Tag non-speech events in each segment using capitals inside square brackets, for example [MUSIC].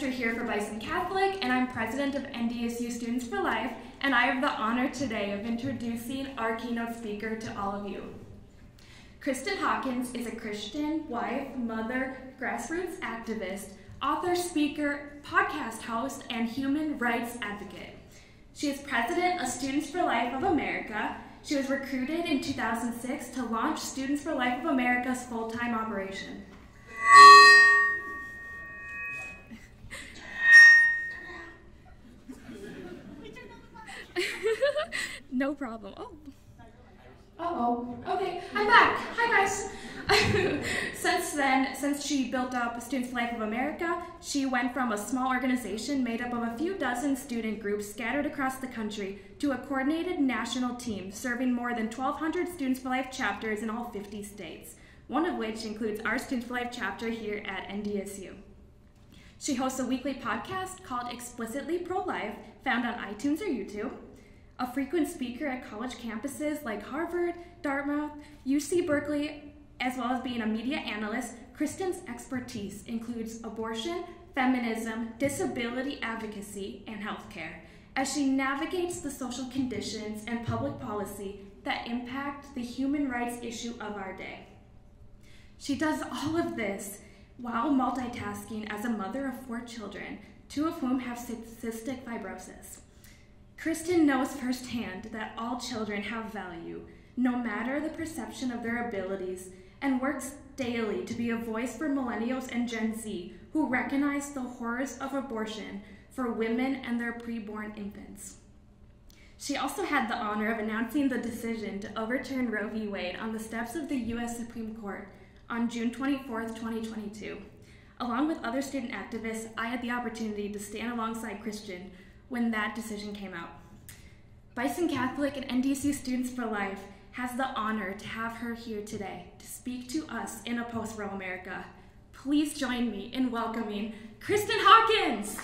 minister here for Bison Catholic, and I'm president of NDSU Students for Life, and I have the honor today of introducing our keynote speaker to all of you. Kristan Hawkins is a Christian, wife, mother, grassroots activist, author, speaker, podcast host, and human rights advocate. She is president of Students for Life of America. She was recruited in 2006 to launch Students for Life of America's full time operation. No problem. Oh. oh. Okay, I'm back. Hi, guys. [LAUGHS] since then, since she built up Students for Life of America, she went from a small organization made up of a few dozen student groups scattered across the country to a coordinated national team serving more than 1,200 Students for Life chapters in all 50 states, one of which includes our Students for Life chapter here at NDSU. She hosts a weekly podcast called Explicitly Pro Life, found on iTunes or YouTube a frequent speaker at college campuses like Harvard, Dartmouth, UC Berkeley, as well as being a media analyst, Kristan's expertise includes abortion, feminism, disability advocacy, and healthcare as she navigates the social conditions and public policy that impact the human rights issue of our day. She does all of this while multitasking as a mother of four children, two of whom have cystic fibrosis. Kristan knows firsthand that all children have value, no matter the perception of their abilities, and works daily to be a voice for millennials and Gen Z who recognize the horrors of abortion for women and their preborn infants. She also had the honor of announcing the decision to overturn Roe v. Wade on the steps of the U.S. Supreme Court on June 24, 2022. Along with other student activists, I had the opportunity to stand alongside Kristan when that decision came out. Bison Catholic and NDC Students for Life has the honor to have her here today to speak to us in a post Roe America. Please join me in welcoming Kristan Hawkins.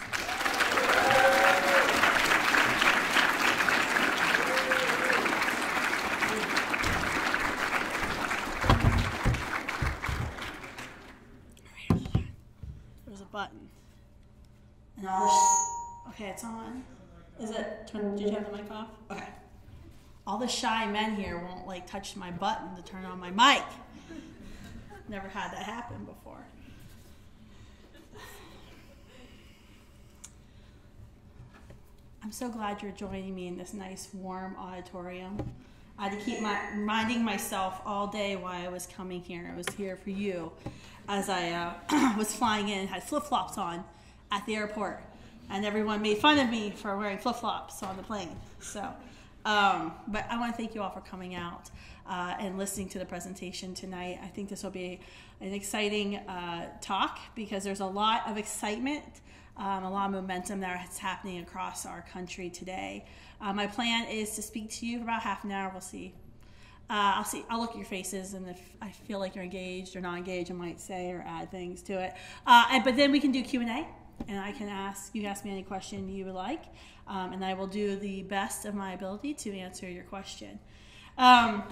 There's a button. Okay, it's on. Is it? Turn, did you have the mic off? Okay. All the shy men here won't like touch my button to turn on my mic. Never had that happen before. I'm so glad you're joining me in this nice, warm auditorium. I had to keep my, reminding myself all day why I was coming here. I was here for you as I uh, [CLEARS THROAT] was flying in, had flip flops on at the airport and everyone made fun of me for wearing flip flops on the plane. So, um, but I want to thank you all for coming out uh, and listening to the presentation tonight. I think this will be an exciting uh, talk because there's a lot of excitement, um, a lot of momentum that's happening across our country today. Uh, my plan is to speak to you for about half an hour. We'll see. Uh, I'll see. I'll look at your faces, and if I feel like you're engaged or not engaged, I might say or add things to it. Uh, and, but then we can do Q and A and I can ask you can ask me any question you would like, um, and I will do the best of my ability to answer your question. Um,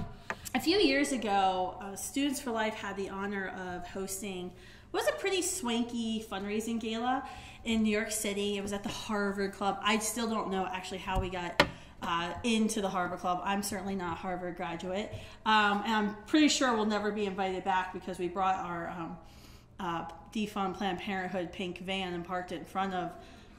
a few years ago, uh, Students for Life had the honor of hosting was a pretty swanky fundraising gala in New York City. It was at the Harvard Club. I still don't know actually how we got uh, into the Harvard Club. I'm certainly not a Harvard graduate, um, and I'm pretty sure we'll never be invited back because we brought our um, uh, defund Planned Parenthood pink van and parked it in front of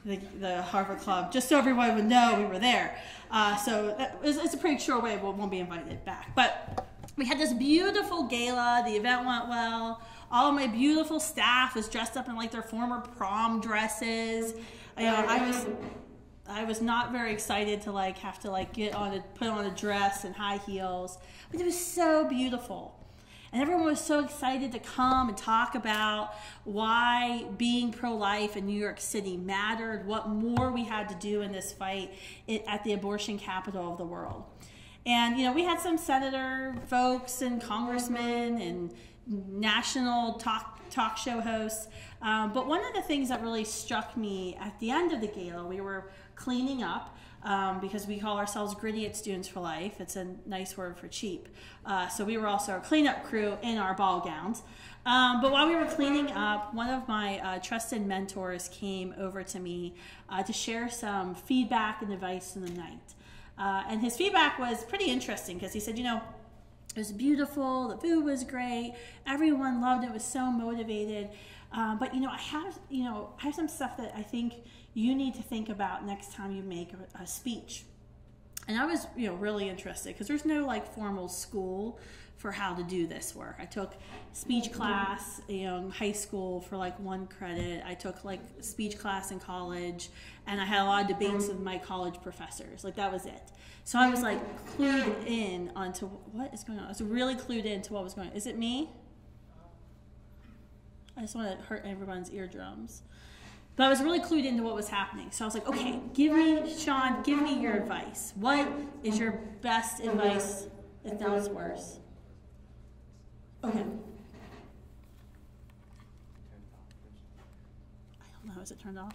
the, the Harvard Club, just so everyone would know we were there. Uh, so it's, it's, a pretty sure way we won't be invited back. But we had this beautiful gala. The event went well. All my beautiful staff was dressed up in like their former prom dresses. You know, I was I was not very excited to like have to like get on a put on a dress and high heels, but it was so beautiful. And everyone was so excited to come and talk about why being pro life in New York City mattered, what more we had to do in this fight at the abortion capital of the world. And, you know, we had some senator folks and congressmen and national talk, talk show hosts. Um, but one of the things that really struck me at the end of the gala, we were cleaning up. Um, because we call ourselves gritty at Students for Life. It's a nice word for cheap. Uh, so we were also a cleanup crew in our ball gowns. Um, but while we were cleaning up, one of my uh, trusted mentors came over to me uh, to share some feedback and advice in the night. Uh, and his feedback was pretty interesting because he said, you know, it was beautiful, the food was great, everyone loved it, was so motivated. Uh, but you know, I have you know I have some stuff that I think you need to think about next time you make a, a speech. And I was you know really interested because there's no like formal school for how to do this work. I took speech class in high school for like one credit. I took like speech class in college, and I had a lot of debates with my college professors. Like that was it. So I was like clued in onto what is going on. I was really clued into what was going on. Is it me? I just want to hurt everyone's eardrums. But I was really clued into what was happening. So I was like, okay, give me, Sean, give me your advice. What is your best advice? It sounds worse. Okay. I don't know. Is it turned off?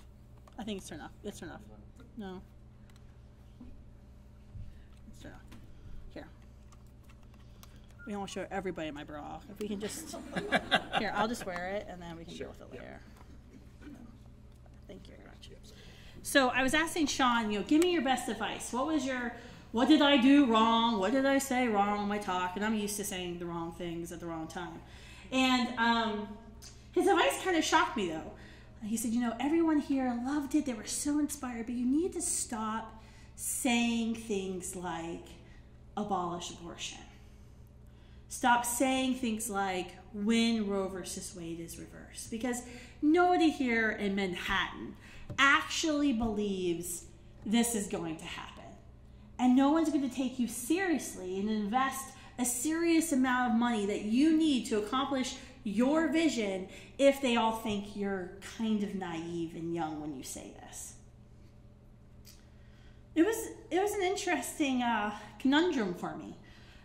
I think it's turned off. It's turned off. No. It's turned off. Here. We don't want to show everybody my bra. If we can just. [LAUGHS] Here, I'll just wear it and then we can deal with it later. Thank you very much. So I was asking Sean, you know, give me your best advice. What was your what did I do wrong? What did I say wrong in my talk? And I'm used to saying the wrong things at the wrong time. And um, his advice kind of shocked me though. He said, You know, everyone here loved it. They were so inspired, but you need to stop saying things like abolish abortion. Stop saying things like when Roe versus Wade is reversed. Because nobody here in Manhattan actually believes this is going to happen and no one's going to take you seriously and invest a serious amount of money that you need to accomplish your vision if they all think you're kind of naive and young when you say this. It was it was an interesting uh, conundrum for me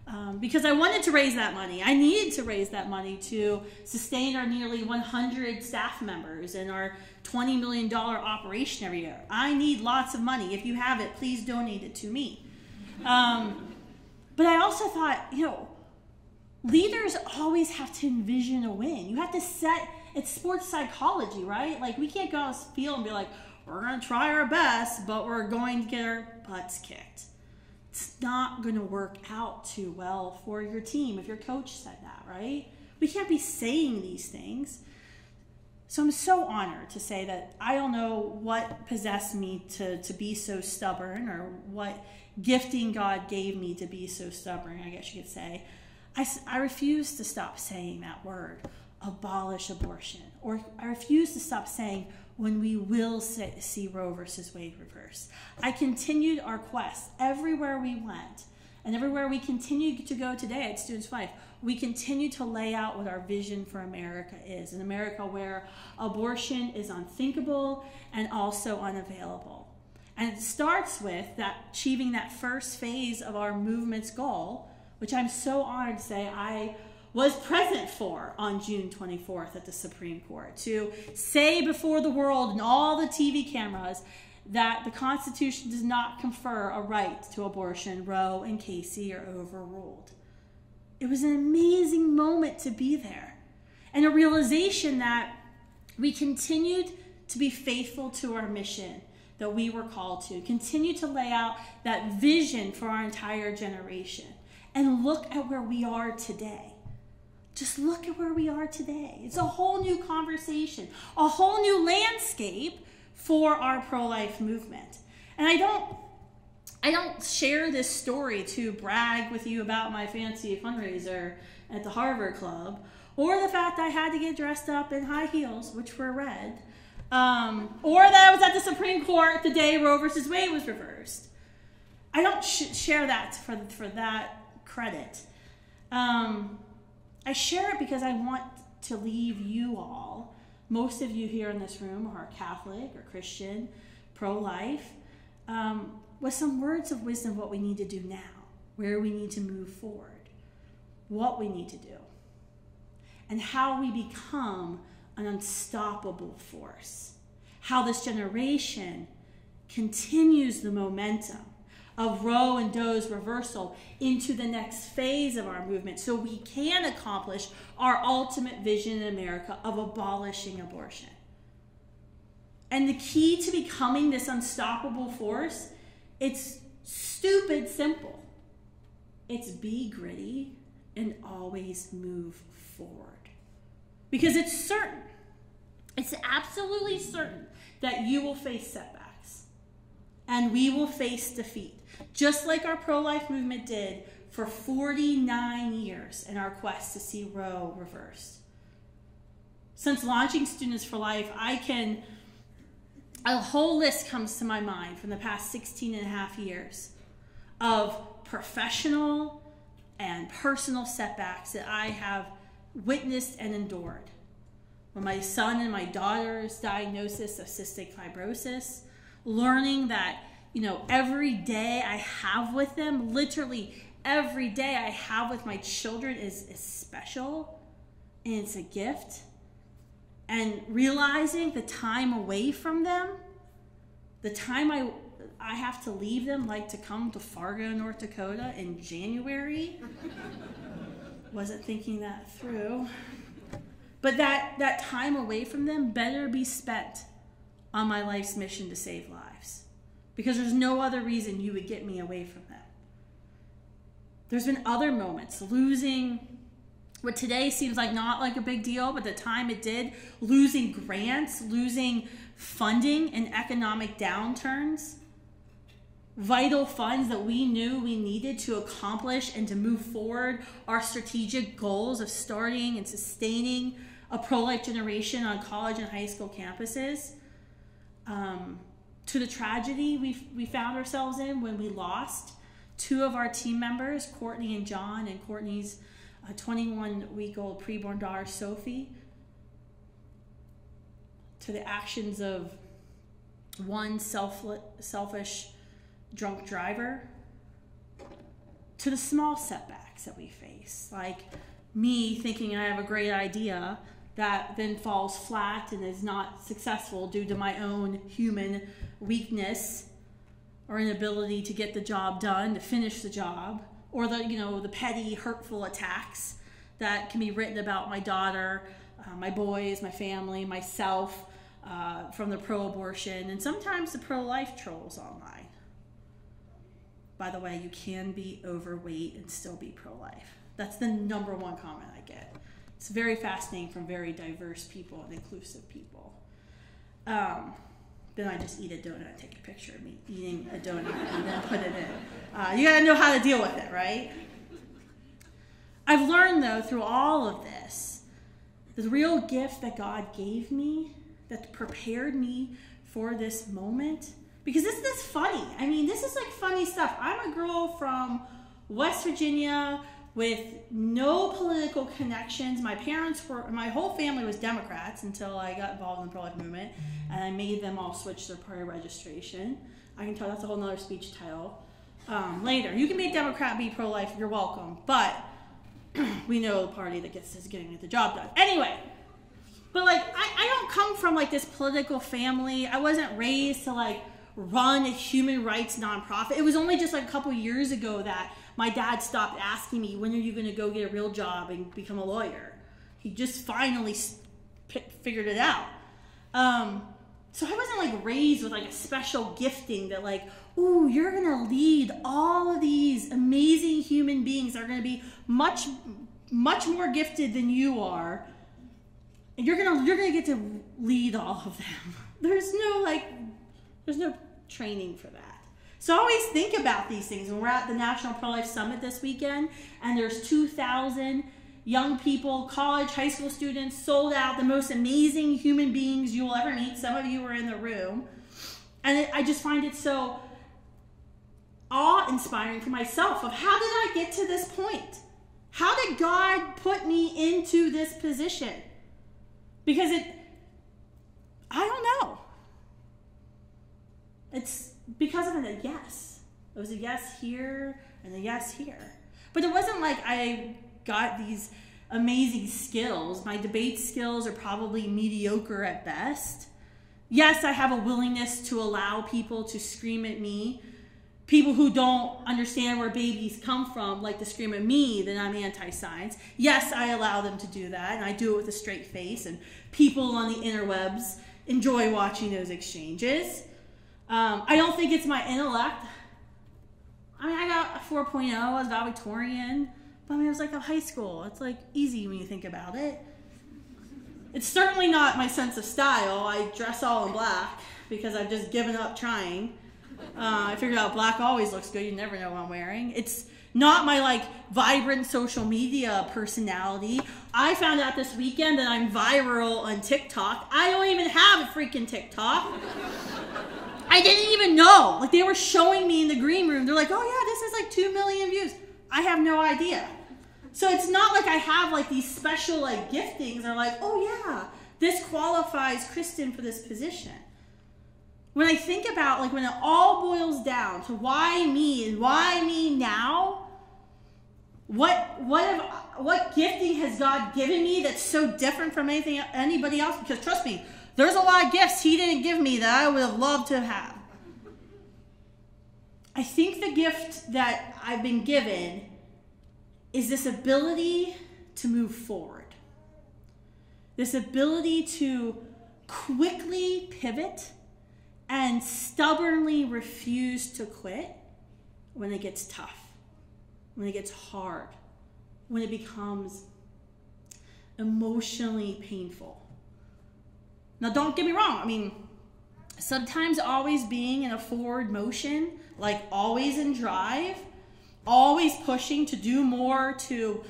um, because I wanted to raise that money. I needed to raise that money to sustain our nearly 100 staff members and our $20 million operation every year. I need lots of money. If you have it, please donate it to me. Um, but I also thought, you know, leaders always have to envision a win. You have to set, it's sports psychology, right? Like, we can't go out the field and be like, we're going to try our best, but we're going to get our butts kicked. It's not going to work out too well for your team if your coach said that, right? We can't be saying these things. So I'm so honored to say that I don't know what possessed me to, to be so stubborn or what gifting God gave me to be so stubborn, I guess you could say. I, I refuse to stop saying that word, abolish abortion. Or I refuse to stop saying when we will see Roe versus Wade reversed. I continued our quest everywhere we went and everywhere we continue to go today at Students Life we continue to lay out what our vision for America is an America where abortion is unthinkable and also unavailable. And it starts with that achieving that first phase of our movement's goal, which I'm so honored to say I was present for on June 24th at the Supreme Court to say before the world and all the TV cameras that the Constitution does not confer a right to abortion. Roe and Casey are overruled. It was an amazing moment to be there. And a realization that we continued to be faithful to our mission that we were called to, continue to lay out that vision for our entire generation. And look at where we are today. Just look at where we are today. It's a whole new conversation, a whole new landscape for our pro life movement. And I don't I don't share this story to brag with you about my fancy fundraiser at the Harvard Club or the fact I had to get dressed up in high heels, which were red, um, or that I was at the Supreme Court the day Roe versus Wade was reversed. I don't sh- share that for, for that credit. Um, I share it because I want to leave you all, most of you here in this room are Catholic or Christian, pro life. Um, with some words of wisdom what we need to do now, where we need to move forward, what we need to do, and how we become an unstoppable force. How this generation continues the momentum of Roe and Doe's reversal into the next phase of our movement so we can accomplish our ultimate vision in America of abolishing abortion. And the key to becoming this unstoppable force, it's stupid simple. It's be gritty and always move forward. Because it's certain, it's absolutely certain that you will face setbacks and we will face defeat just like our pro life movement did for 49 years in our quest to see Roe reversed. Since launching Students for Life, I can, a whole list comes to my mind from the past 16 and a half years of professional and personal setbacks that I have witnessed and endured. When my son and my daughter's diagnosis of cystic fibrosis, learning that you know, every day I have with them, literally every day I have with my children is, is special and it's a gift. And realizing the time away from them, the time I I have to leave them, like to come to Fargo, North Dakota in January. [LAUGHS] Wasn't thinking that through. But that, that time away from them better be spent on my life's mission to save lives because there's no other reason you would get me away from them. There's been other moments, losing what today seems like not like a big deal, but the time it did, losing grants, losing funding in economic downturns, vital funds that we knew we needed to accomplish and to move forward our strategic goals of starting and sustaining a pro life generation on college and high school campuses. Um, to the tragedy we, we found ourselves in when we lost two of our team members, Courtney and John, and Courtney's 21 uh, week old preborn daughter, Sophie, to the actions of one self, selfish drunk driver, to the small setbacks that we face, like me thinking I have a great idea that then falls flat and is not successful due to my own human weakness or inability to get the job done, to finish the job, or the you know the petty hurtful attacks that can be written about my daughter, uh, my boys, my family, myself uh, from the pro-abortion, and sometimes the pro-life trolls online. By the way, you can be overweight and still be pro-life. That's the number one comment. It's very fascinating from very diverse people and inclusive people. Um, then I just eat a donut and take a picture of me eating a donut and then put it in. Uh, you gotta know how to deal with it, right? I've learned though through all of this, the real gift that God gave me that prepared me for this moment. Because this is funny. I mean, this is like funny stuff. I'm a girl from West Virginia with no political connections. My parents were, my whole family was Democrats until I got involved in the pro life movement, and I made them all switch their party registration. I can tell that's a whole nother speech title um, later. You can be a Democrat, be pro life, you're welcome, but [CLEARS THROAT] we know the party that gets is getting the job done. Anyway, but like I, I don't come from like this political family. I wasn't raised to like run a human rights nonprofit. It was only just like a couple years ago that my dad stopped asking me, when are you going to go get a real job and become a lawyer? He just finally figured it out. Um, so I wasn't like raised with like a special gifting that like, ooh, you're going to lead all of these amazing human beings that are going to be much, much more gifted than you are. And you're going to, you're going to get to lead all of them. [LAUGHS] There's no like, there's no training for that. So always think about these things. When we're at the National Pro Life Summit this weekend, and there's 2,000 young people, college, high school students, sold out, the most amazing human beings you will ever meet. Some of you were in the room. And I just find it so awe inspiring for myself of how did I get to this point? How did God put me into this position? Because it, I don't know. It's because of a yes. It was a yes here and a yes here. But it wasn't like I got these amazing skills. My debate skills are probably mediocre at best. Yes, I have a willingness to allow people to scream at me. People who don't understand where babies come from like to scream at me that I'm anti science. Yes, I allow them to do that, and I do it with a straight face. And people on the interwebs enjoy watching those exchanges. Um, I don't think it's my intellect. I mean, I got a 4.0, I was valedictorian, but I mean, it was like a high school. It's like easy when you think about it. It's certainly not my sense of style. I dress all in black because I've just given up trying. Uh, I figured out black always looks good. You never know what I'm wearing. It's not my like vibrant social media personality. I found out this weekend that I'm viral on TikTok. I don't even have a freaking TikTok. I didn't even know. Like they were showing me in the green room. They're like, "Oh yeah, this is like 2 million views." I have no idea. So it's not like I have like these special like giftings or like, oh yeah, this qualifies Kristan for this position. When I think about like when it all boils down to why me and why me now, what what have, what gifting has God given me that's so different from anything anybody else? Because trust me, there's a lot of gifts He didn't give me that I would have loved to have. I think the gift that I've been given is this ability to move forward, this ability to quickly pivot and stubbornly refuse to quit when it gets tough, when it gets hard, when it becomes emotionally painful. Now, don't get me wrong. I mean, sometimes always being in a forward motion, like always in drive, always pushing to do more, to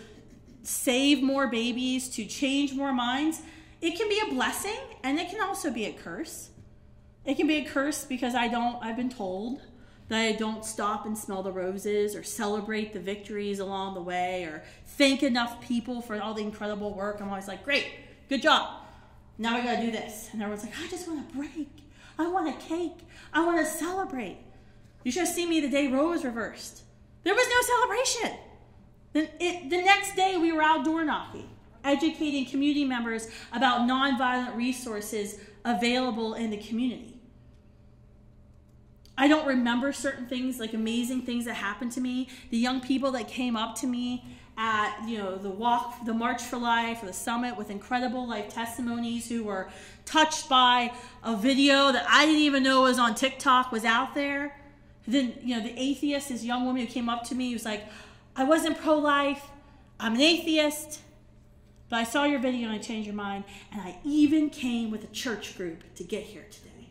save more babies, to change more minds, it can be a blessing and it can also be a curse. It can be a curse because I don't, I've been told that I don't stop and smell the roses or celebrate the victories along the way or thank enough people for all the incredible work. I'm always like, great, good job. Now we gotta do this. And everyone's like, I just want a break. I want a cake. I want to celebrate. You should have seen me the day Roe was reversed. There was no celebration. Then it, the next day, we were out door knocking, educating community members about nonviolent resources available in the community. I don't remember certain things, like amazing things that happened to me. The young people that came up to me at you know the walk, the March for Life, or the summit with incredible life testimonies, who were touched by a video that I didn't even know was on TikTok was out there. Then, you know, the atheist, this young woman who came up to me, was like, I wasn't pro life, I'm an atheist, but I saw your video and I changed your mind, and I even came with a church group to get here today.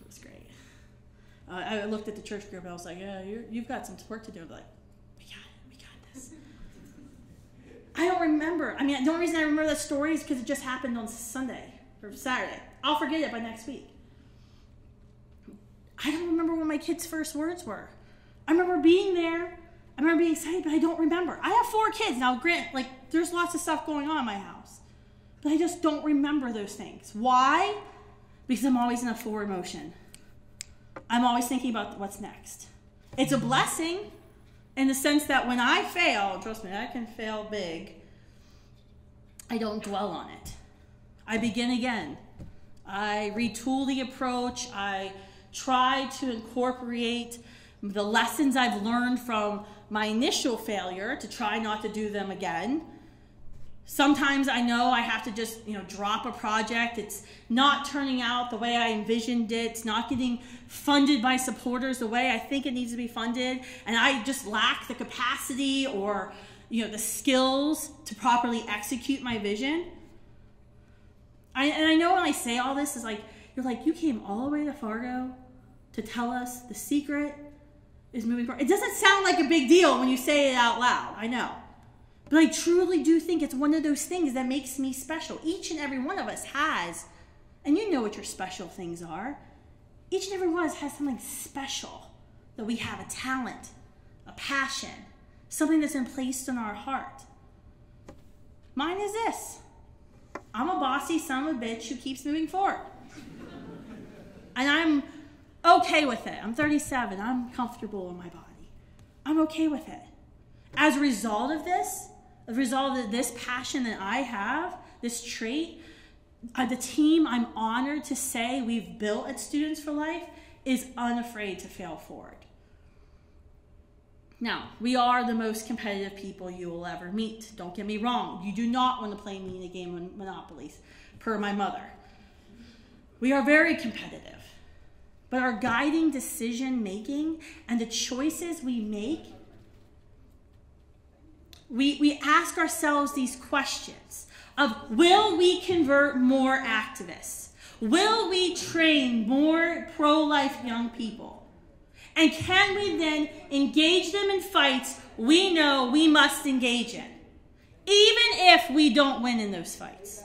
It was great. Uh, I looked at the church group and I was like, yeah, you have got some work to do. Like, we got it, we got this. I don't remember. I mean, the only reason I remember that story is because it just happened on Sunday or Saturday. I'll forget it by next week. I don't remember what my kids' first words were. I remember being there. I remember being excited, but I don't remember. I have four kids. Now, grant, like, there's lots of stuff going on in my house. But I just don't remember those things. Why? Because I'm always in a forward motion. I'm always thinking about what's next. It's a blessing in the sense that when I fail, trust me, I can fail big, I don't dwell on it. I begin again. I retool the approach. I try to incorporate the lessons I've learned from my initial failure to try not to do them again. Sometimes I know I have to just, you know, drop a project. It's not turning out the way I envisioned it. It's not getting funded by supporters the way I think it needs to be funded, and I just lack the capacity or, you know, the skills to properly execute my vision. I, and I know when I say all this is like you're like you came all the way to Fargo to tell us the secret is moving forward. It doesn't sound like a big deal when you say it out loud, I know. But I truly do think it's one of those things that makes me special. Each and every one of us has, and you know what your special things are. Each and every one of us has something special that we have a talent, a passion, something that's been placed in our heart. Mine is this I'm a bossy son of a bitch who keeps moving forward. and I'm okay with it. I'm 37. I'm comfortable in my body. I'm okay with it. As a result of this, result of this passion that I have, this trait, uh, the team I'm honored to say we've built at Students for Life is unafraid to fail forward. Now, we are the most competitive people you will ever meet. Don't get me wrong. You do not want to play me in a game of Monopolies, per my mother. We are very competitive. But our guiding decision making and the choices we make, we, we ask ourselves these questions of will we convert more activists? Will we train more pro life young people? And can we then engage them in fights we know we must engage in? Even if we don't win in those fights.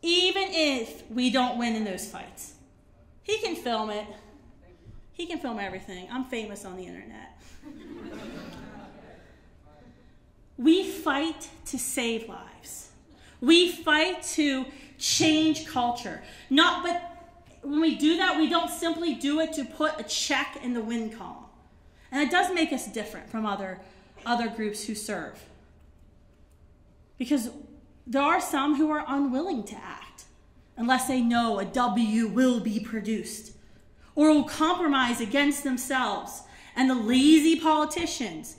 Even if we don't win in those fights. He can film it. He can film everything. I'm famous on the internet. We fight to save lives. We fight to change culture. Not but when we do that, we don't simply do it to put a check in the win column. And it does make us different from other, other groups who serve. Because there are some who are unwilling to act unless they know a W will be produced or will compromise against themselves and the lazy politicians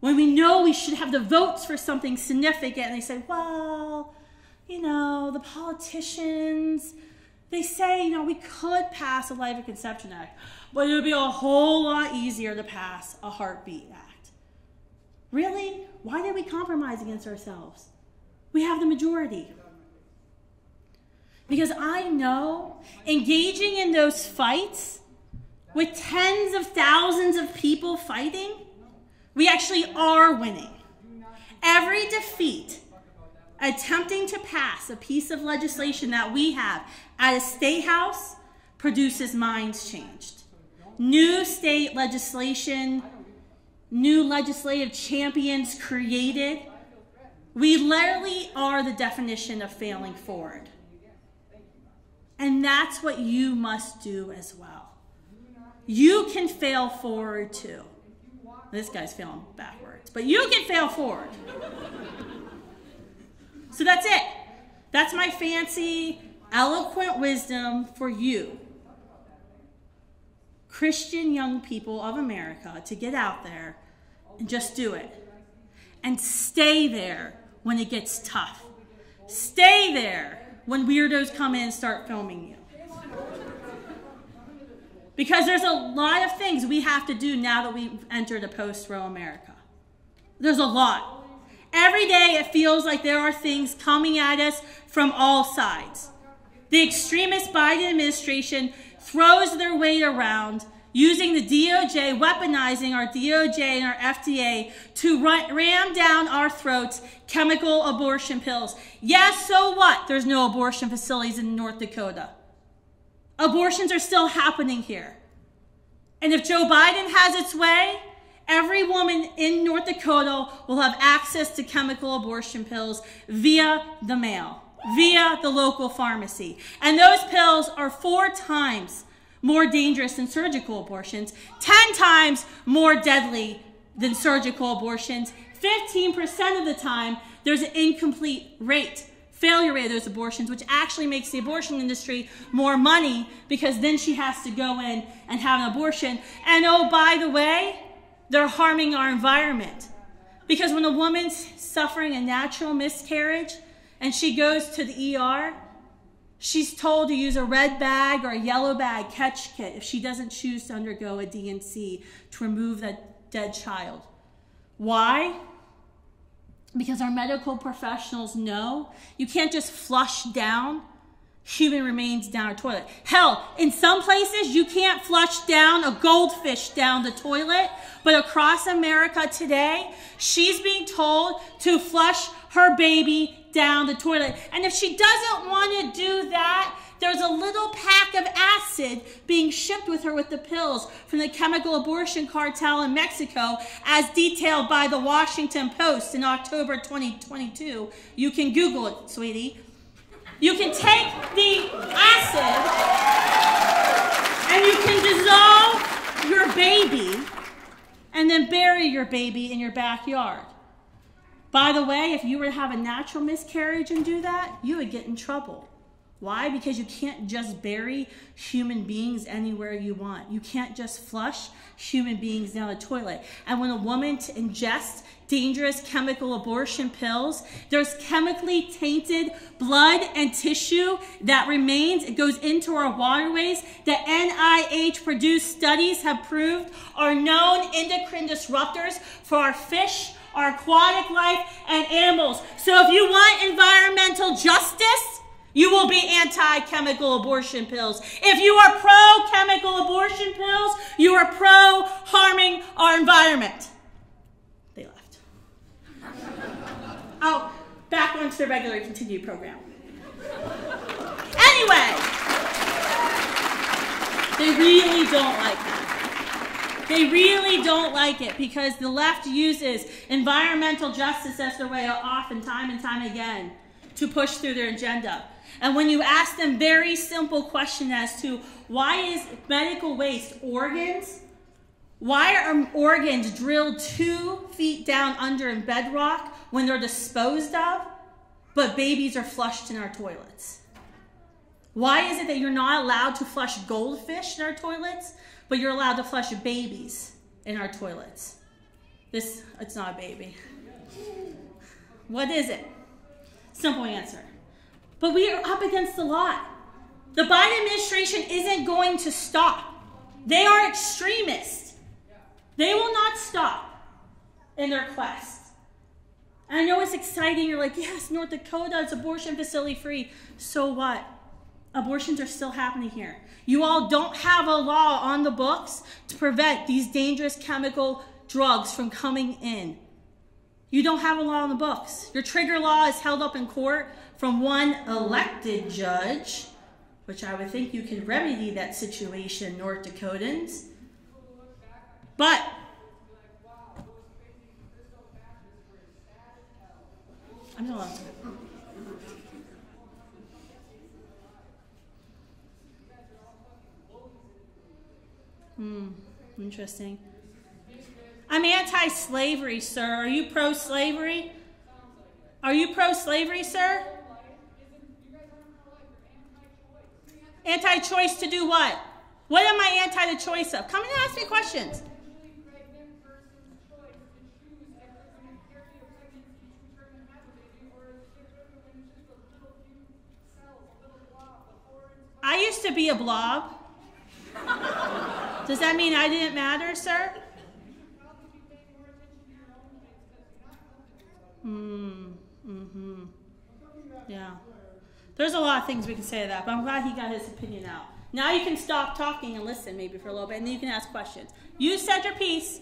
when we know we should have the votes for something significant and they say, well, you know, the politicians, they say, you know, we could pass a Life of Conception Act, but it would be a whole lot easier to pass a Heartbeat Act. Really? Why did we compromise against ourselves? We have the majority. Because I know engaging in those fights with tens of thousands of people fighting, we actually are winning. Every defeat attempting to pass a piece of legislation that we have at a state house produces minds changed. New state legislation, new legislative champions created. We literally are the definition of failing forward. And that's what you must do as well. You can fail forward too. This guy's failing backwards, but you can fail forward. So that's it. That's my fancy, eloquent wisdom for you, Christian young people of America, to get out there and just do it. And stay there when it gets tough. Stay there when weirdos come in and start filming you. Because there's a lot of things we have to do now that we've entered a post Roe America. There's a lot. Every day it feels like there are things coming at us from all sides. The extremist Biden administration throws their weight around using the DOJ, weaponizing our DOJ and our FDA to ram down our throats chemical abortion pills. Yes, so what? There's no abortion facilities in North Dakota. Abortions are still happening here. And if Joe Biden has its way, Every woman in North Dakota will have access to chemical abortion pills via the mail, via the local pharmacy. And those pills are four times more dangerous than surgical abortions, 10 times more deadly than surgical abortions. 15% of the time, there's an incomplete rate failure rate of those abortions, which actually makes the abortion industry more money because then she has to go in and have an abortion. And oh, by the way, they're harming our environment. Because when a woman's suffering a natural miscarriage and she goes to the ER, she's told to use a red bag or a yellow bag catch kit if she doesn't choose to undergo a D&C to remove that dead child. Why? Because our medical professionals know you can't just flush down human remains down a toilet. Hell, in some places, you can't flush down a goldfish down the toilet, but across America today, she's being told to flush her baby down the toilet. And if she doesn't want to do that, there's a little pack of acid being shipped with her with the pills from the chemical abortion cartel in Mexico, as detailed by the Washington Post in October 2022. You can Google it, sweetie. You can take the acid and you can dissolve your baby and then bury your baby in your backyard. By the way, if you were to have a natural miscarriage and do that, you would get in trouble. Why? Because you can't just bury human beings anywhere you want. You can't just flush human beings down the toilet. And when a woman ingests dangerous chemical abortion pills, there's chemically tainted blood and tissue that remains. It goes into our waterways. The NIH produced studies have proved are known endocrine disruptors for our fish, our aquatic life, and animals. So if you want environmental justice, you will be anti chemical abortion pills. If you are pro chemical abortion pills, you are pro harming our environment. They left. [LAUGHS] oh, back onto the regular continued program. Anyway, they really don't like that. They really don't like it because the left uses environmental justice as their way off and time and time again to push through their agenda. And when you ask them very simple question as to why is medical waste organs? Why are organs drilled two feet down under in bedrock when they're disposed of, but babies are flushed in our toilets? Why is it that you're not allowed to flush goldfish in our toilets, but you're allowed to flush babies in our toilets? This, it's not a baby. What is it? Simple answer. But we are up against the lot. The Biden administration isn't going to stop. They are extremists. They will not stop in their quest. And I know it's exciting. You're like, yes, North Dakota is abortion facility free. So what? Abortions are still happening here. You all don't have a law on the books to prevent these dangerous chemical drugs from coming in. You don't have a law on the books. Your trigger law is held up in court from one elected judge, which I would think you could remedy that situation, North Dakotans. But I'm not Hmm, interesting. I'm anti slavery, sir. Are you pro slavery? Are you pro slavery, sir? Anti choice to do what? What am I anti the choice of? Come and ask me questions. I used to be a blob. Does that mean I didn't matter, sir? Hmm. Mm-hmm. Yeah. There's a lot of things we can say to that, but I'm glad he got his opinion out. Now you can stop talking and listen maybe for a little bit, and then you can ask questions. You said your piece.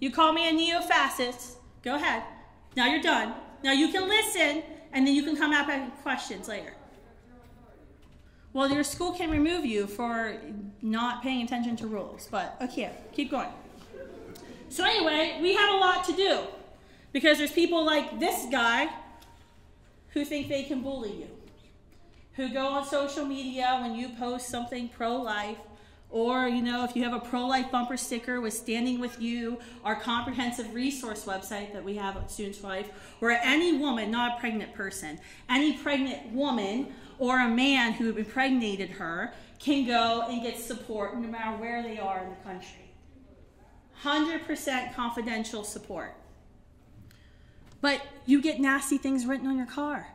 You call me a neo-fascist. Go ahead. Now you're done. Now you can listen, and then you can come up with questions later. Well, your school can remove you for not paying attention to rules, but okay, keep going. So anyway, we have a lot to do because there's people like this guy who think they can bully you who go on social media when you post something pro-life or you know if you have a pro-life bumper sticker with standing with you our comprehensive resource website that we have at students for life where any woman not a pregnant person any pregnant woman or a man who impregnated her can go and get support no matter where they are in the country. 100% confidential support. But you get nasty things written on your car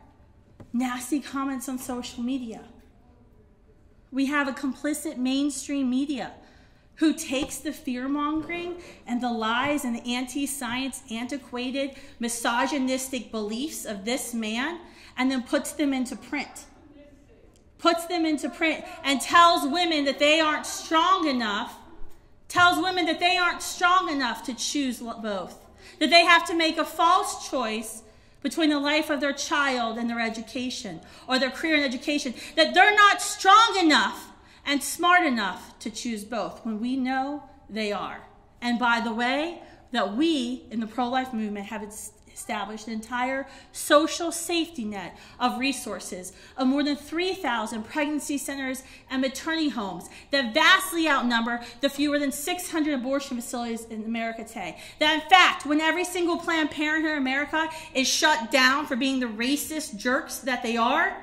nasty comments on social media. We have a complicit mainstream media who takes the fear mongering and the lies and the anti science, antiquated, misogynistic beliefs of this man and then puts them into print. Puts them into print and tells women that they aren't strong enough, tells women that they aren't strong enough to choose both, that they have to make a false choice between the life of their child and their education or their career and education, that they're not strong enough and smart enough to choose both when we know they are. And by the way, that we in the pro life movement have established an entire social safety net of resources of more than 3,000 pregnancy centers and maternity homes that vastly outnumber the fewer than 600 abortion facilities in America today. That in fact, when every single Planned Parenthood in America is shut down for being the racist jerks that they are,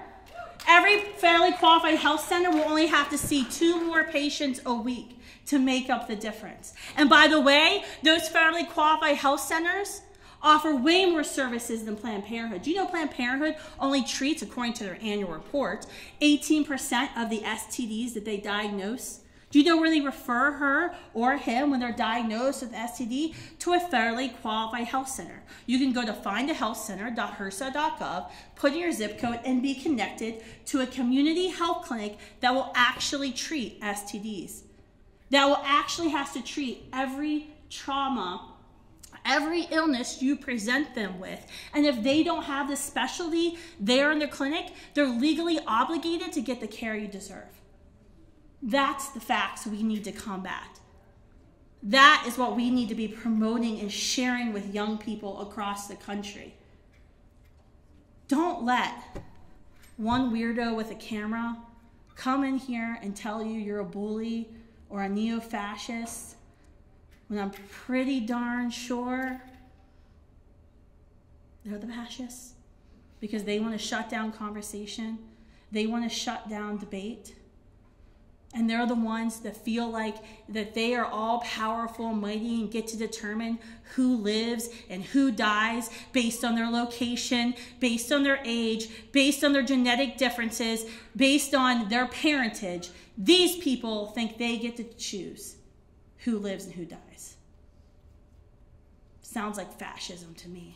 Every federally qualified health center will only have to see two more patients a week to make up the difference. And by the way, those federally qualified health centers offer way more services than Planned Parenthood. Do you know Planned Parenthood only treats, according to their annual report, 18% of the STDs that they diagnose? Do you know where they refer her or him when they're diagnosed with STD? To a federally qualified health center. You can go to findahealthcenter.hrsa.gov, put in your zip code, and be connected to a community health clinic that will actually treat STDs. That will actually has to treat every trauma every illness you present them with. And if they don't have the specialty there in the clinic, they're legally obligated to get the care you deserve. That's the facts we need to combat. That is what we need to be promoting and sharing with young people across the country. Don't let one weirdo with a camera come in here and tell you you're a bully or a neo fascist when I'm pretty darn sure they're the fascists because they want to shut down conversation, they want to shut down debate. And they're the ones that feel like that they are all powerful, mighty, and get to determine who lives and who dies based on their location, based on their age, based on their genetic differences, based on their parentage. These people think they get to choose who lives and who dies. Sounds like fascism to me.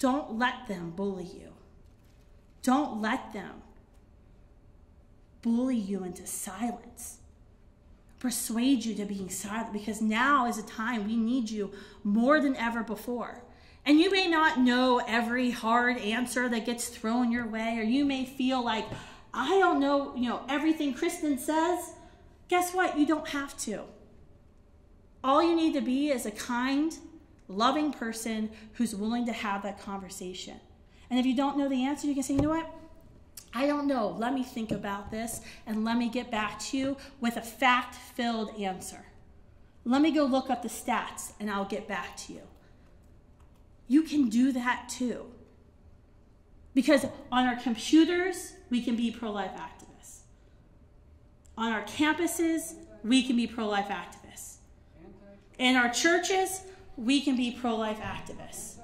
Don't let them bully you. Don't let them bully you into silence, persuade you to being silent, because now is a time we need you more than ever before. And you may not know every hard answer that gets thrown your way, or you may feel like, I don't know, you know, everything Kristan says. Guess what? You don't have to. All you need to be is a kind, loving person who's willing to have that conversation. And if you don't know the answer, you can say, you know what? I don't know. Let me think about this and let me get back to you with a fact filled answer. Let me go look up the stats and I'll get back to you. You can do that too. Because on our computers, we can be pro life activists. On our campuses, we can be pro life activists. In our churches, we can be pro life activists.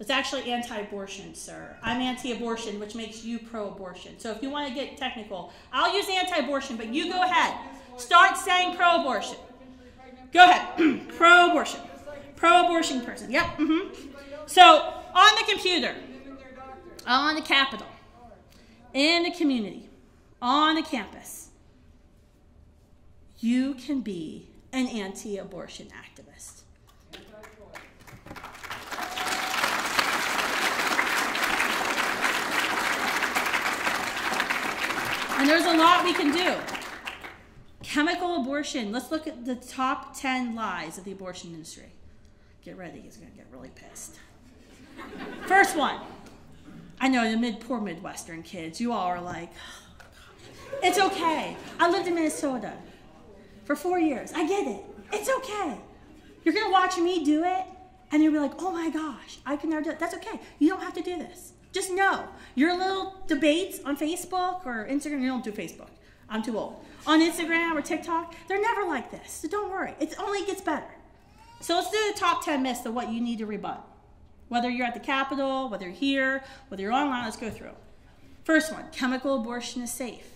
It's actually anti abortion, sir. I'm anti abortion, which makes you pro abortion. So if you want to get technical, I'll use anti abortion, but you go ahead. Start saying pro abortion. Go ahead. [CLEARS THROAT] pro abortion. Pro abortion person. Yep. Mm-hmm. So on the computer, on the Capitol, in the community, on the campus, you can be an anti abortion activist. And there's a lot we can do. Chemical abortion. Let's look at the top 10 lies of the abortion industry. Get ready, he's going to get really pissed. First one. I know the mid poor Midwestern kids, you all are like, oh, it's okay. I lived in Minnesota for four years. I get it. It's okay. You're going to watch me do it, and you'll be like, oh my gosh, I can never do it. That's okay. You don't have to do this. Just know your little debates on Facebook or Instagram, you don't do Facebook. I'm too old. On Instagram or TikTok, they're never like this. So don't worry. It only gets better. So let's do the top 10 myths of what you need to rebut. Whether you're at the Capitol, whether you're here, whether you're online, let's go through. First one chemical abortion is safe.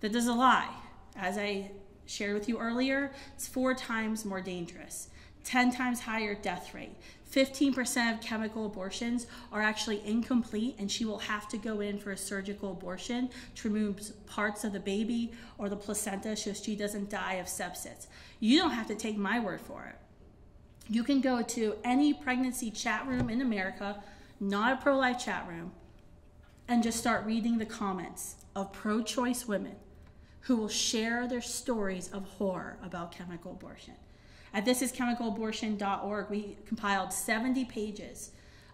That is a lie. As I shared with you earlier, it's four times more dangerous, 10 times higher death rate, 15% of chemical abortions are actually incomplete, and she will have to go in for a surgical abortion to remove parts of the baby or the placenta so she doesn't die of sepsis. You don't have to take my word for it. You can go to any pregnancy chat room in America, not a pro life chat room, and just start reading the comments of pro choice women who will share their stories of horror about chemical abortion. At thisischemicalabortion.org, we compiled 70 pages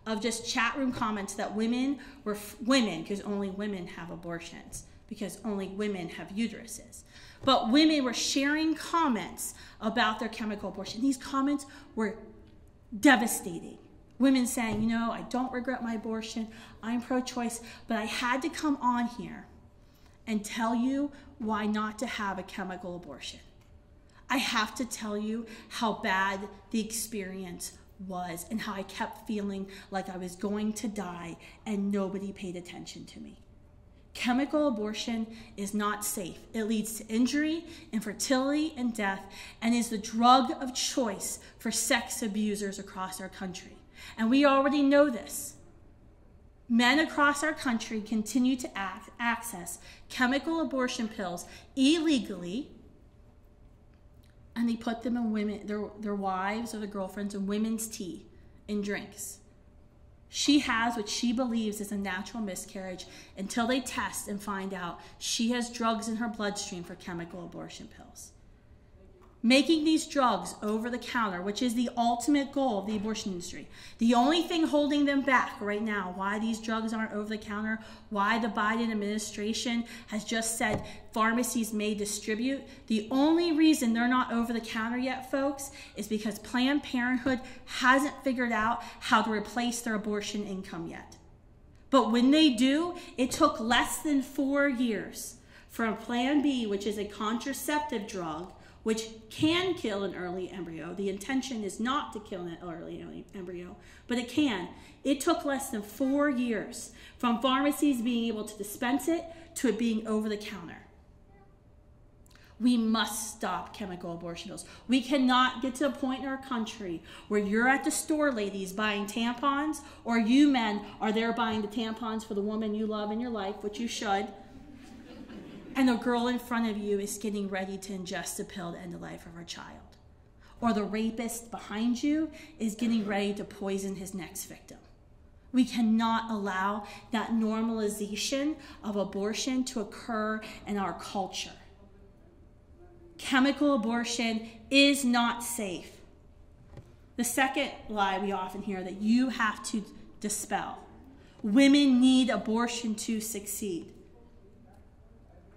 of just chat room comments that women were women, because only women have abortions, because only women have uteruses. But women were sharing comments about their chemical abortion. These comments were devastating, Women saying, you know, I don't regret my abortion, I'm pro choice, but I had to come on here and tell you why not to have a chemical abortion. I have to tell you how bad the experience was and how I kept feeling like I was going to die and nobody paid attention to me. Chemical abortion is not safe. It leads to injury, infertility, and death, and is the drug of choice for sex abusers across our country. And we already know this. Men across our country continue to act, access chemical abortion pills illegally, and they put them in women, their, their wives or their girlfriends in women's tea and drinks. She has what she believes is a natural miscarriage until they test and find out she has drugs in her bloodstream for chemical abortion pills. Making these drugs over the counter, which is the ultimate goal of the abortion industry. The only thing holding them back right now, why these drugs aren't over the counter, why the Biden administration has just said pharmacies may distribute. The only reason they're not over the counter yet, folks, is because Planned Parenthood hasn't figured out how to replace their abortion income yet. But when they do, it took less than four years for Plan B, which is a contraceptive drug, which can kill an early embryo. The intention is not to kill an early embryo, but it can. It took less than four years from pharmacies being able to dispense it to it being over the counter. We must stop chemical abortion pills. We cannot get to a point in our country where you're at the store, ladies, buying tampons, or you men are there buying the tampons for the woman you love in your life, which you should, and the girl in front of you is getting ready to ingest a pill to end the life of her child. Or the rapist behind you is getting ready to poison his next victim. We cannot allow that normalization of abortion to occur in our culture chemical abortion is not safe. The second lie we often hear that you have to dispel women need abortion to succeed.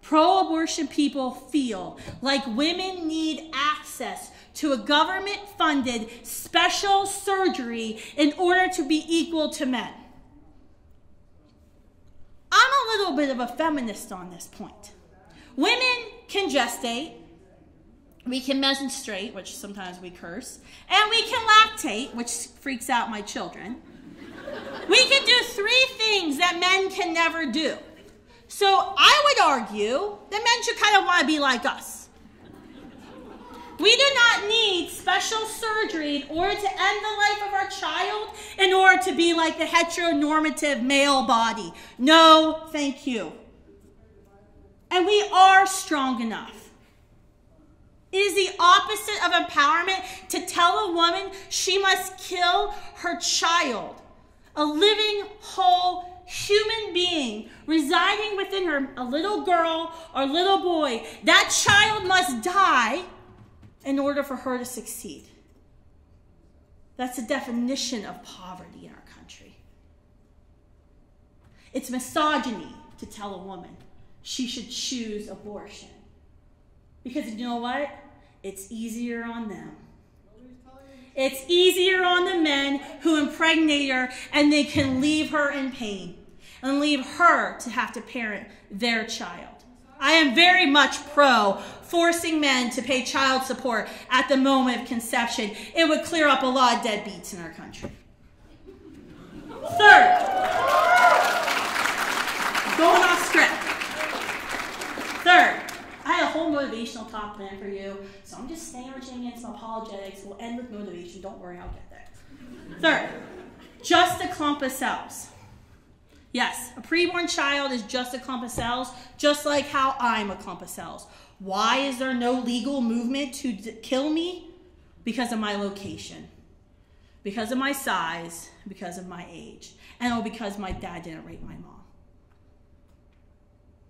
Pro abortion people feel like women need access to a government funded special surgery in order to be equal to men. I'm a little bit of a feminist on this point. Women can gestate, we can menstruate, which sometimes we curse, and we can lactate, which freaks out my children. we can do three things that men can never do. So I would argue that men should kind of want to be like us. We do not need special surgery in order to end the life of our child in order to be like the heteronormative male body. No, thank you. And we are strong enough it is the opposite of empowerment to tell a woman she must kill her child, a living, whole human being residing within her, a little girl or little boy. That child must die in order for her to succeed. That's the definition of poverty in our country. It's misogyny to tell a woman she should choose abortion. Because you know what? It's easier on them. It's easier on the men who impregnate her and they can leave her in pain and leave her to have to parent their child. I am very much pro forcing men to pay child support at the moment of conception. It would clear up a lot of deadbeats in our country. Third, going off script. Third, I had a whole motivational talk plan for you, so I'm just sandwiching in some apologetics. We'll end with motivation. Don't worry, I'll get there. Third, just a clump of cells. Yes, a preborn child is just a clump of cells, just like how I'm a clump of cells. Why is there no legal movement to kill me? Because of my location, because of my size, because of my age, and oh, because my dad didn't rape my mom.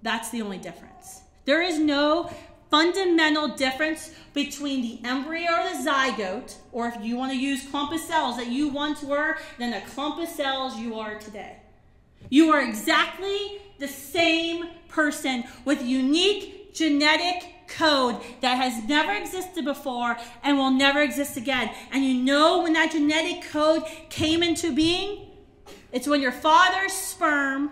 That's the only difference. There is no fundamental difference between the embryo or the zygote, or if you want to use clump of cells that you once were, than the clump of cells you are today. You are exactly the same person with unique genetic code that has never existed before and will never exist again. And you know when that genetic code came into being? It's when your father's sperm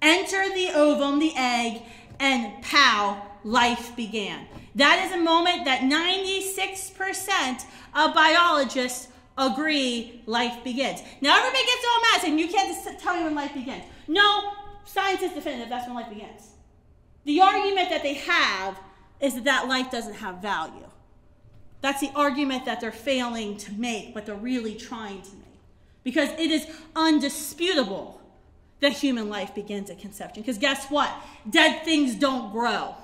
entered the ovum, the egg, and pow, life began. That is a moment that 96% of biologists agree life begins. Now everybody gets all mad saying you can't just tell me when life begins. No, science is definitive. That's when life begins. The argument that they have is that that life doesn't have value. That's the argument that they're failing to make, but they're really trying to make. Because it is undisputable that human life begins at conception. Because guess what? Dead things don't grow.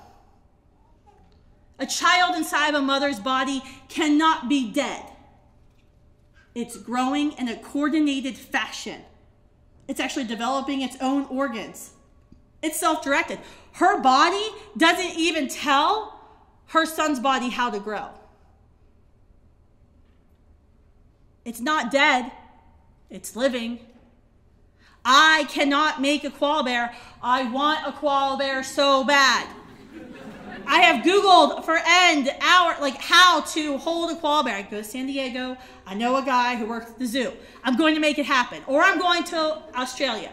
A child inside of a mother's body cannot be dead. It's growing in a coordinated fashion. It's actually developing its own organs. It's self directed. Her body doesn't even tell her son's body how to grow. It's not dead, it's living. I cannot make a koala bear. I want a koala bear so bad. I have Googled for end hour, like how to hold a koala bear. I go to San Diego. I know a guy who works at the zoo. I'm going to make it happen. Or I'm going to Australia.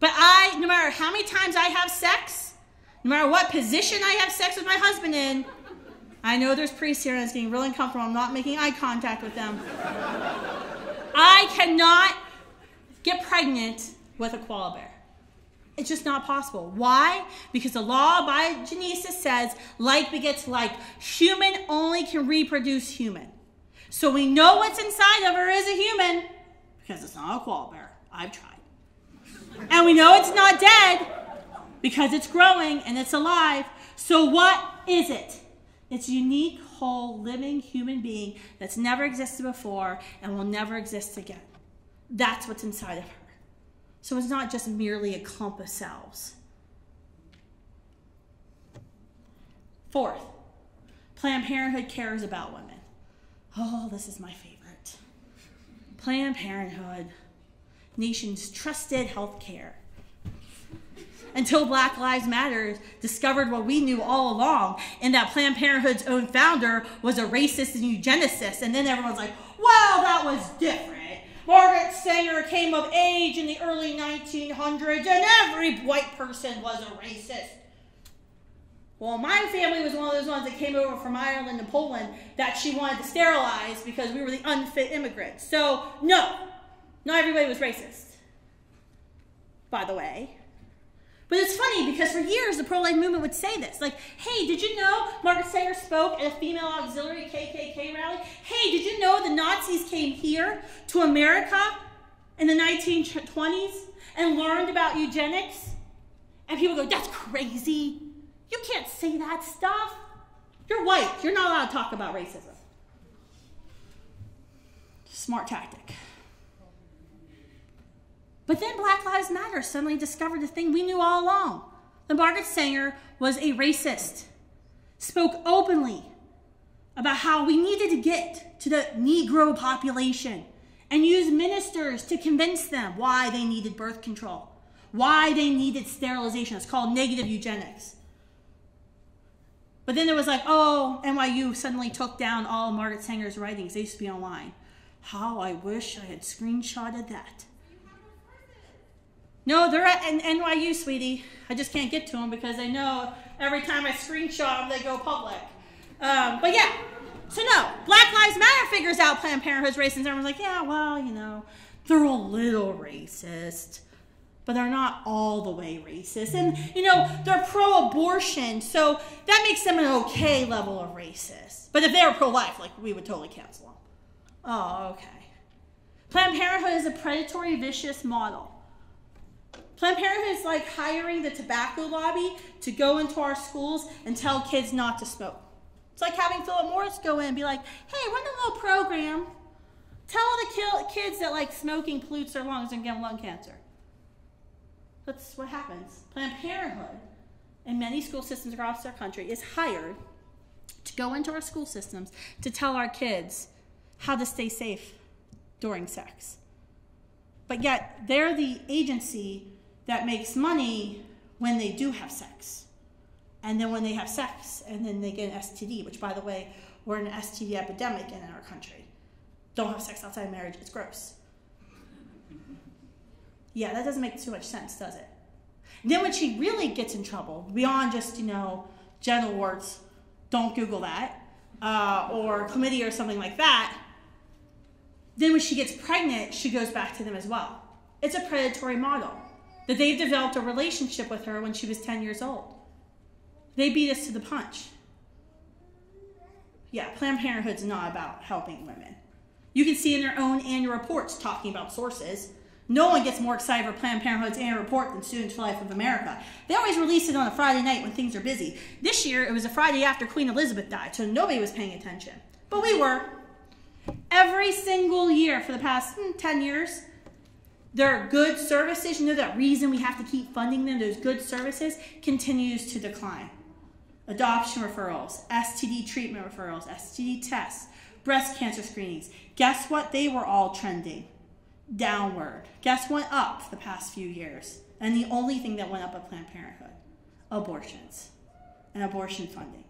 But I, no matter how many times I have sex, no matter what position I have sex with my husband in, I know there's priests here and it's getting really uncomfortable. I'm not making eye contact with them. I cannot get pregnant with a koala bear. It's just not possible. Why? Because the law of biogenesis says like begets like. Human only can reproduce human. So we know what's inside of her is a human because it's not a koala bear. I've tried. And we know it's not dead because it's growing and it's alive. So, what is it? It's a unique, whole, living human being that's never existed before and will never exist again. That's what's inside of her. So, it's not just merely a clump of cells. Fourth, Planned Parenthood cares about women. Oh, this is my favorite. Planned Parenthood nation's trusted health care. Until Black Lives Matter discovered what we knew all along, and that Planned Parenthood's own founder was a racist and eugenicist, and then everyone's like, well, that was different. Margaret Sanger came of age in the early 1900s, and every white person was a racist. Well, my family was one of those ones that came over from Ireland and Poland that she wanted to sterilize because we were the unfit immigrants. So, no, not everybody was racist, by the way. But it's funny because for years the pro life movement would say this like, hey, did you know Margaret Sanger spoke at a female auxiliary KKK rally? Hey, did you know the Nazis came here to America in the 1920s and learned about eugenics? And people go, that's crazy. You can't say that stuff. You're white. You're not allowed to talk about racism. Smart tactic. But then Black Lives Matter suddenly discovered the thing we knew all along. The Margaret Sanger was a racist, spoke openly about how we needed to get to the Negro population and use ministers to convince them why they needed birth control, why they needed sterilization. It's called negative eugenics. But then it was like, oh, NYU suddenly took down all Margaret Sanger's writings. They used to be online. How I wish I had screenshotted that. No, they're at NYU, sweetie. I just can't get to them because I know every time I screenshot them, they go public. Um, but yeah, so no, Black Lives Matter figures out Planned Parenthood's racist. And everyone's like, yeah, well, you know, they're a little racist, but they're not all the way racist. And, you know, they're pro abortion, so that makes them an okay level of racist. But if they were pro life, like, we would totally cancel them. Oh, okay. Planned Parenthood is a predatory, vicious model. Planned Parenthood is like hiring the tobacco lobby to go into our schools and tell kids not to smoke. It's like having Philip Morris go in and be like, hey, run a little program. Tell the kids that like smoking pollutes their lungs and give them lung cancer. That's what happens. Planned Parenthood in many school systems across our country is hired to go into our school systems to tell our kids how to stay safe during sex. But yet, they're the agency that makes money when they do have sex. And then when they have sex, and then they get an STD, which, by the way, we're an STD epidemic in our country. Don't have sex outside marriage, it's gross. Yeah, that doesn't make too much sense, does it? And then when she really gets in trouble, beyond just, you know, genital warts, don't Google that, uh, or chlamydia or something like that, then when she gets pregnant, she goes back to them as well. It's a predatory model that they've developed a relationship with her when she was 10 years old. They beat us to the punch. Yeah, Planned Parenthood's not about helping women. You can see in their own annual reports talking about sources. No one gets more excited for Planned Parenthood's annual report than Students for Life of America. They always release it on a Friday night when things are busy. This year, it was a Friday after Queen Elizabeth died, so nobody was paying attention. But we were. Every single year for the past hmm, 10 years, there are good services. You know that reason we have to keep funding them, those good services, continues to decline. Adoption referrals, STD treatment referrals, STD tests, breast cancer screenings. Guess what? They were all trending downward. Guess what? Up the past few years. And the only thing that went up at Planned Parenthood abortions and abortion funding.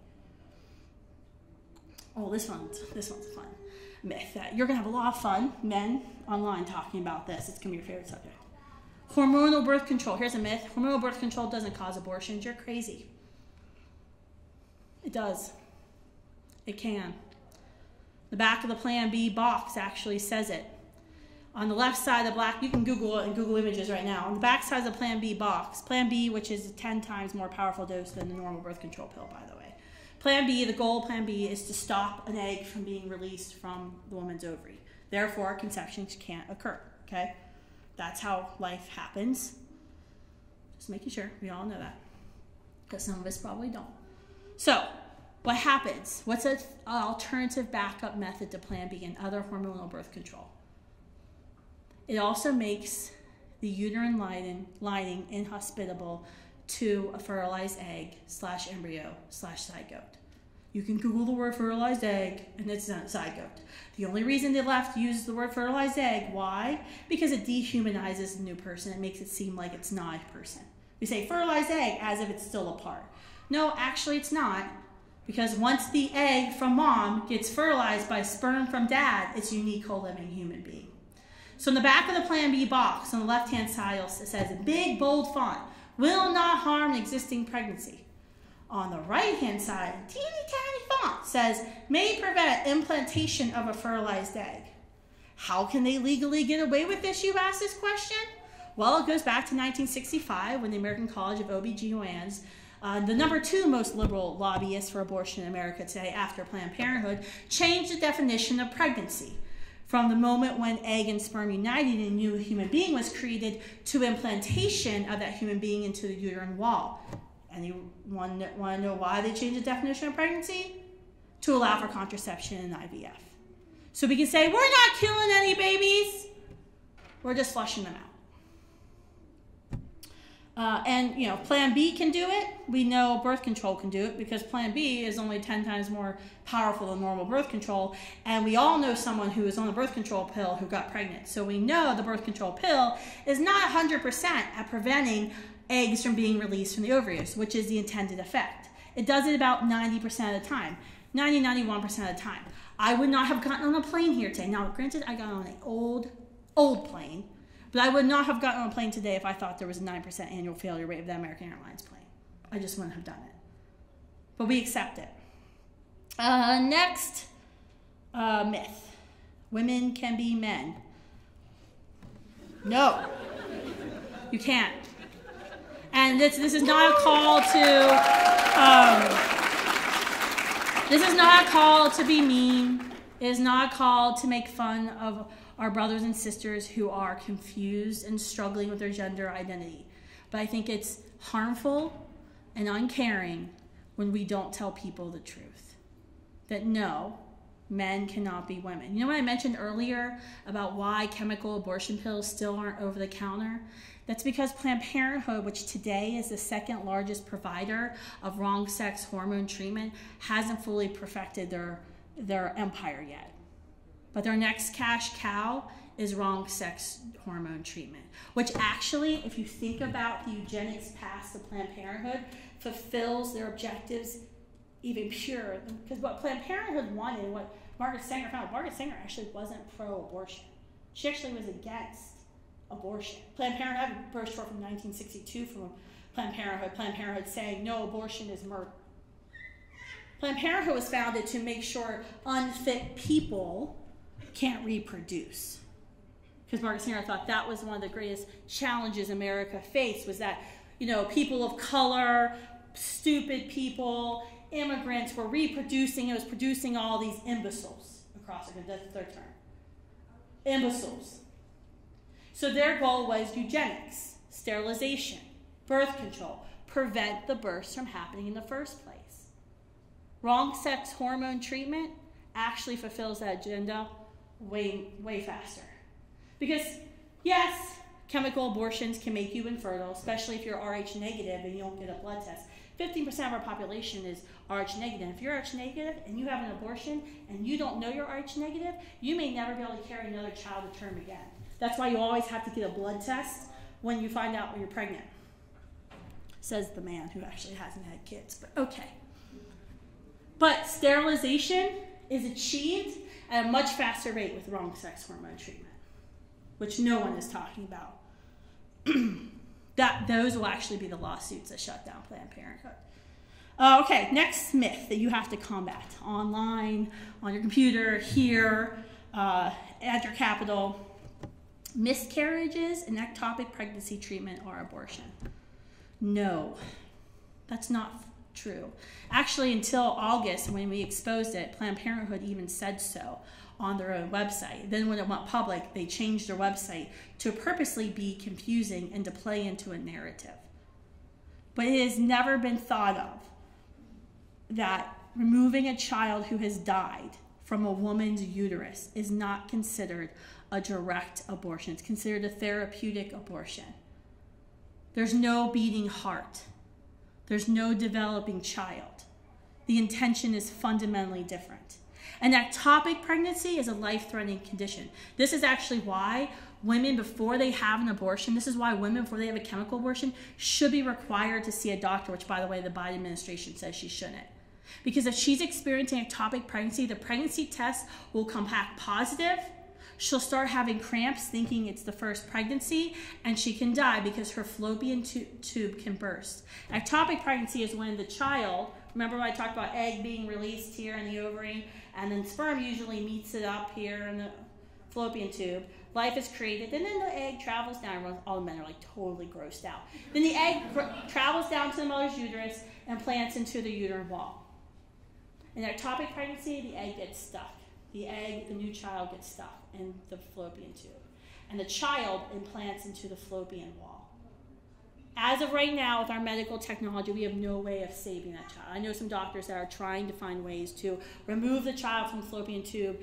Oh, this one's this one's fun myth that you're gonna have a lot of fun, men online talking about this. It's gonna be your favorite subject. Hormonal birth control. Here's a myth. Hormonal birth control doesn't cause abortions. You're crazy. It does. It can. The back of the Plan B box actually says it. On the left side of the black, you can Google it and Google images right now. On the back side of the Plan B box, Plan B, which is a 10 times more powerful dose than the normal birth control pill, by the way. Plan B, the goal plan B, is to stop an egg from being released from the woman's ovary. Therefore, conception can't occur. Okay? That's how life happens. Just making sure we all know that. Because some of us probably don't. So, what happens? What's an alternative backup method to Plan B and other hormonal birth control? It also makes the uterine lining, lining inhospitable to a fertilized egg slash embryo slash zygote. You can Google the word fertilized egg and it's not zygote. The only reason they left use the word fertilized egg, why? Because it dehumanizes the new person. It makes it seem like it's not a person. We say fertilized egg as if it's still a part. No, actually it's not. Because once the egg from mom gets fertilized by sperm from dad, it's a unique whole living human being. So in the back of the Plan B box on the left hand side, it says in big bold font, will not harm existing pregnancy. On the right hand side, teeny tiny font says, may prevent implantation of a fertilized egg. How can they legally get away with this, you ask this question? Well, it goes back to 1965 when the American College of OBGYNs, uh, the number two most liberal lobbyist for abortion in America today after Planned Parenthood, changed the definition of pregnancy from the moment when egg and sperm united and a new human being was created to implantation of that human being into the uterine wall. Anyone want to know why they changed the definition of pregnancy? To allow for contraception and IVF. So we can say, we're not killing any babies, we're just flushing them out. Uh, and you know, Plan B can do it. We know birth control can do it because Plan B is only 10 times more powerful than normal birth control. And we all know someone who is on a birth control pill who got pregnant. So we know the birth control pill is not 100% at preventing eggs from being released from the ovaries, which is the intended effect. It does it about 90% of the time, 90, 91% of the time. I would not have gotten on a plane here today. Now, granted, I got on an old, old plane but I would not have gotten on a plane today if I thought there was a 9% annual failure rate of the American Airlines plane. I just wouldn't have done it. But we accept it. Uh, next uh, myth women can be men. No, you can't. And this, this is not a call to. Um, this is not a call to be mean. It is not a call to make fun of our brothers and sisters who are confused and struggling with their gender identity. But I think it's harmful and uncaring when we don't tell people the truth. That no, men cannot be women. You know what I mentioned earlier about why chemical abortion pills still aren't over the counter? That's because Planned Parenthood, which today is the second largest provider of wrong sex hormone treatment, hasn't fully perfected their, their empire yet. But their next cash cow is wrong sex hormone treatment, which actually, if you think about the eugenics past the Planned Parenthood, fulfills their objectives even purer. Because what Planned Parenthood wanted, what Margaret Sanger found, Margaret Sanger actually wasn't pro abortion. She actually was against abortion. Planned Parenthood had a brochure from 1962 from Planned Parenthood. Planned Parenthood saying no abortion is murder. Planned Parenthood was founded to make sure unfit people can't reproduce. Because Margaret Sanger thought that was one of the greatest challenges America faced was that, you know, people of color, stupid people, immigrants were reproducing, it was producing all these imbeciles across the that's their term. Imbeciles. So their goal was eugenics, sterilization, birth control, prevent the births from happening in the first place. Wrong sex hormone treatment actually fulfills that agenda way, way faster. Because, yes, chemical abortions can make you infertile, especially if you're Rh negative and you don't get a blood test. 15% of our population is Rh negative. If you're Rh negative and you have an abortion and you don't know you're Rh negative, you may never be able to carry another child to term again. That's why you always have to get a blood test when you find out when you're pregnant. Says the man who actually hasn't had kids, but okay. But sterilization is achieved at a much faster rate with wrong sex hormone treatment, which no one is talking about. [CLEARS THROAT] that those will actually be the lawsuits that shut down Planned Parenthood. Uh, okay, next myth that you have to combat online, on your computer, here, uh, at your capital miscarriages and ectopic pregnancy treatment or abortion. No, that's not true. Actually, until August, when we exposed it, Planned Parenthood even said so on their own website. Then, when it went public, they changed their website to purposely be confusing and to play into a narrative. But it has never been thought of that removing a child who has died from a woman's uterus is not considered a direct abortion. It's considered a therapeutic abortion. There's no beating heart. There's no developing child. The intention is fundamentally different. An ectopic pregnancy is a life threatening condition. This is actually why women, before they have an abortion, this is why women, before they have a chemical abortion, should be required to see a doctor, which, by the way, the Biden administration says she shouldn't. Because if she's experiencing ectopic pregnancy, the pregnancy test will come back positive. She'll start having cramps, thinking it's the first pregnancy, and she can die because her fallopian tu- tube can burst. Ectopic pregnancy is when the child, remember I talked about egg being released here in the ovary, and then sperm usually meets it up here in the fallopian tube. Life is created, and then the egg travels down. All the men are like totally grossed out. Then the egg travels down to the mother's uterus and plants into the uterine wall. In ectopic pregnancy, the egg gets stuck. The egg, the new child gets stuck in the fallopian tube. And the child implants into the fallopian wall. As of right now, with our medical technology, we have no way of saving that child. I know some doctors that are trying to find ways to remove the child from the fallopian tube,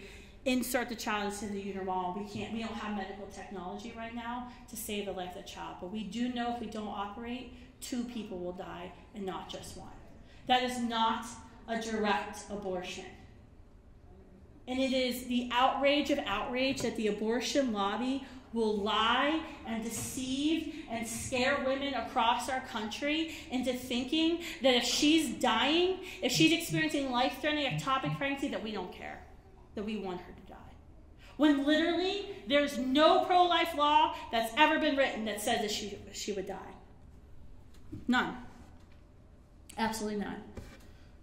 insert the child into the uterine wall. We can't. We don't have medical technology right now to save the life of the child. But we do know if we don't operate, two people will die and not just one. That is not a direct abortion. And it is the outrage of outrage that the abortion lobby will lie and deceive and scare women across our country into thinking that if she's dying, if she's experiencing life threatening ectopic pregnancy, that we don't care, that we want her to die. When literally there's no pro life law that's ever been written that says that she, she would die. None. Absolutely none.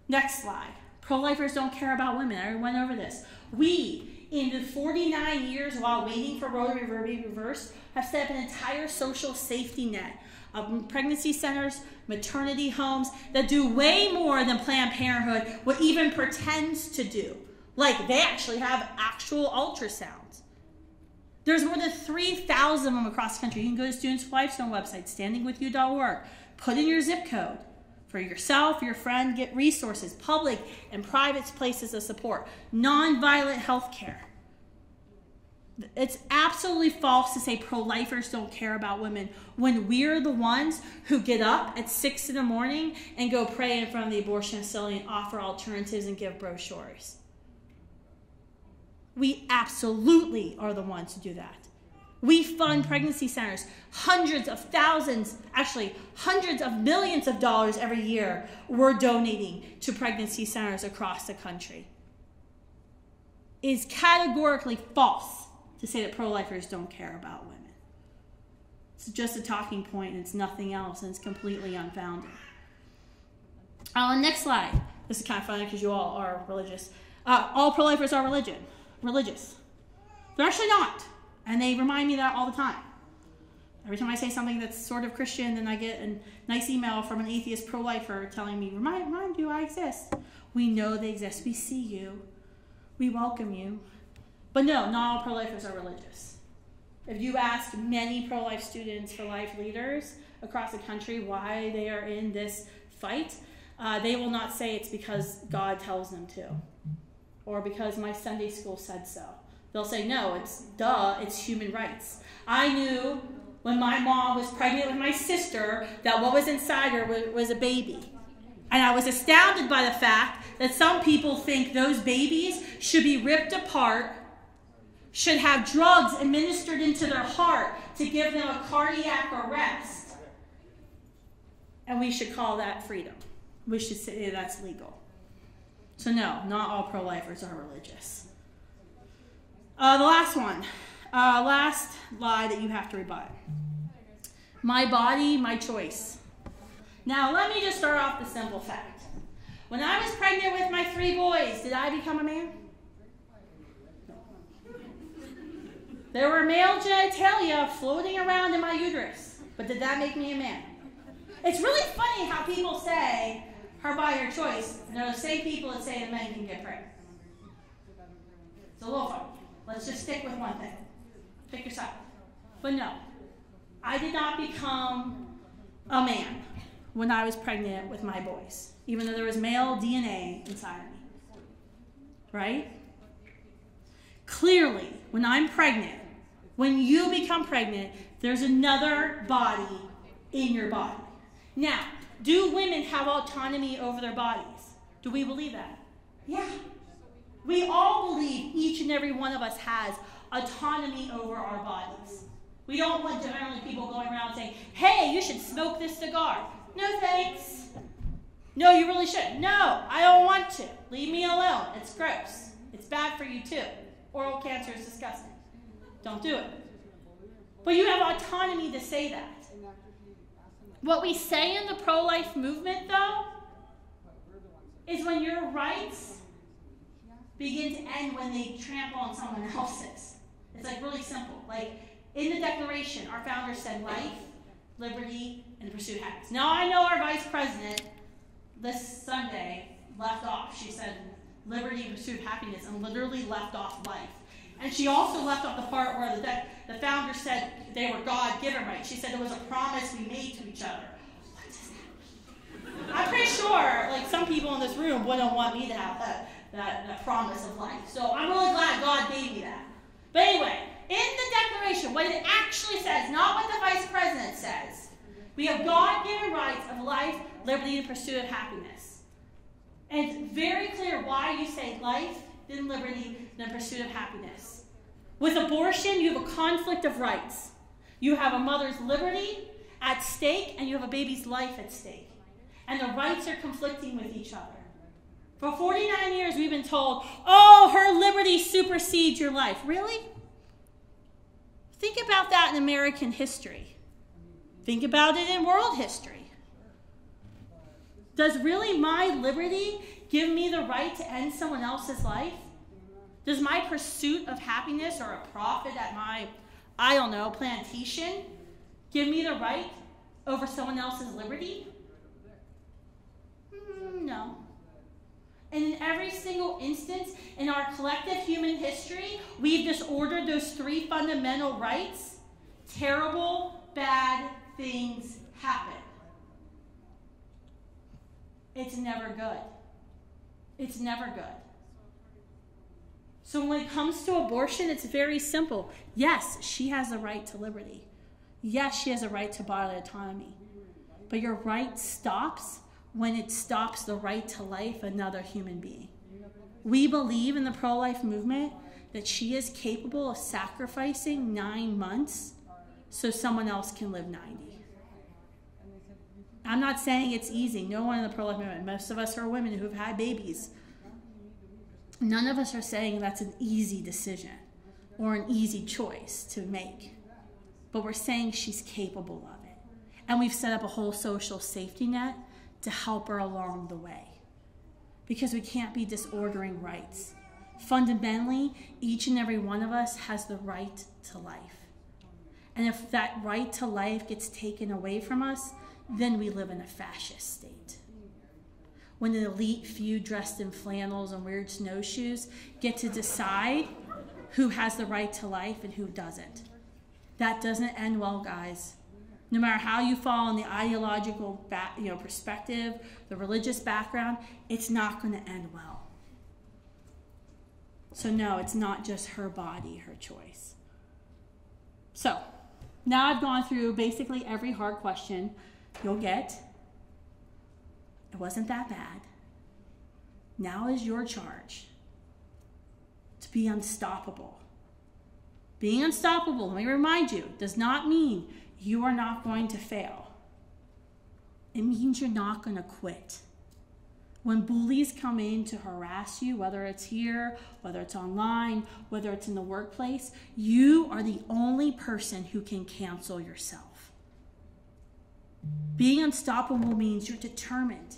Next slide. Pro lifers don't care about women. I went over this. We, in the 49 years while waiting for Roe to be reversed, have set up an entire social safety net of pregnancy centers, maternity homes that do way more than Planned Parenthood what even pretends to do. Like they actually have actual ultrasounds. There's more than 3,000 of them across the country. You can go to Students' Lifestone website, standingwithyou.org, put in your zip code for yourself, your friend, get resources, public and private places of support, nonviolent health care. It's absolutely false to say pro lifers don't care about women when we're the ones who get up at six in the morning and go pray in front of the abortion facility and offer alternatives and give brochures. We absolutely are the ones to do that. We fund pregnancy centers, hundreds of thousands, actually, hundreds of millions of dollars every year we're donating to pregnancy centers across the country. It is categorically false to say that pro lifers don't care about women. It's just a talking point and it's nothing else and it's completely unfounded. Uh, next slide. This is kind of funny because you all are religious. Uh, all pro lifers are religion, religious. They're actually not. And they remind me that all the time. Every time I say something that's sort of Christian, then I get a nice email from an atheist pro lifer telling me, remind, remind you I exist. We know they exist. We see you. We welcome you. But no, not all pro lifers are religious. If you ask many pro life students for life leaders across the country why they are in this fight, uh, they will not say it's because God tells them to or because my Sunday school said so. They'll say, no, it's duh, it's human rights. I knew when my mom was pregnant with my sister that what was inside her was, a baby. And I was astounded by the fact that some people think those babies should be ripped apart, should have drugs administered into their heart to give them a cardiac arrest. And we should call that freedom. We should say that's legal. So, no, not all pro lifers are religious. Uh, the last one, uh, last lie that you have to rebut. My body, my choice. Now, let me just start off the simple fact. When I was pregnant with my three boys, did I become a man? There were male genitalia floating around in my uterus, but did that make me a man? It's really funny how people say her body, her choice, and they're the same people that say that men can get pregnant. It's a little funny. Let's just stick with one thing. Pick your side. But no, I did not become a man when I was pregnant with my boys, even though there was male DNA inside of me. Right? Clearly, when I'm pregnant, when you become pregnant, there's another body in your body. Now, do women have autonomy over their bodies? Do we believe that? Yeah. We all believe each and every one of us has autonomy over our bodies. We don't want generally people going around saying, hey, you should smoke this cigar. No thanks. No, you really shouldn't. No, I don't want to. Leave me alone. It's gross. It's bad for you too. Oral cancer is disgusting. Don't do it. But you have autonomy to say that. What we say in the pro life movement, though, is when your rights begin to end when they trample on someone else's. It's like really simple. Like in the Declaration, our founders said life, liberty, and the pursuit of happiness. Now I know our vice president this Sunday left off. She said liberty, pursuit of happiness, and literally left off life. And she also left off the part where the, the founder said they were God given rights. She said it was a promise we made to each other. What does that mean? I'm pretty sure, like some people in this room wouldn't want me to have that that, that promise of life. So I'm really glad God gave me that. But anyway, in the Declaration, what it actually says, not what the Vice President says, we have God given rights of life, liberty, and pursuit of happiness. And it's very clear why you say life, then liberty, then pursuit of happiness. With abortion, you have a conflict of rights. You have a mother's liberty at stake, and you have a baby's life at stake. And the rights are conflicting with each other. For 49 years, we've been told, oh, her liberty supersedes your life. Really? Think about that in American history. Think about it in world history. Does really my liberty give me the right to end someone else's life? Does my pursuit of happiness or a profit at my, I don't know, plantation give me the right over someone else's liberty? Mm, no. And in every single instance in our collective human history, we've disordered those three fundamental rights. Terrible, bad things happen. It's never good. It's never good. So when it comes to abortion, it's very simple. Yes, she has a right to liberty. Yes, she has a right to bodily autonomy. But your right stops when it stops the right to life another human being. We believe in the pro life movement that she is capable of sacrificing nine months so someone else can live 90. I'm not saying it's easy. No one in the pro life movement, most of us are women who've had babies. None of us are saying that's an easy decision or an easy choice to make. But we're saying she's capable of it. And we've set up a whole social safety net to help her along the way. Because we can't be disordering rights. Fundamentally, each and every one of us has the right to life. And if that right to life gets taken away from us, then we live in a fascist state. When an elite few dressed in flannels and weird snowshoes get to decide who has the right to life and who doesn't. That doesn't end well, guys. No matter how you fall in the ideological you know, perspective, the religious background, it's not going to end well. So, no, it's not just her body, her choice. So, now I've gone through basically every hard question you'll get. It wasn't that bad. Now is your charge to be unstoppable. Being unstoppable, let me remind you, does not mean you are not going to fail. It means you're not going to quit. When bullies come in to harass you, whether it's here, whether it's online, whether it's in the workplace, you are the only person who can cancel yourself. Being unstoppable means you're determined.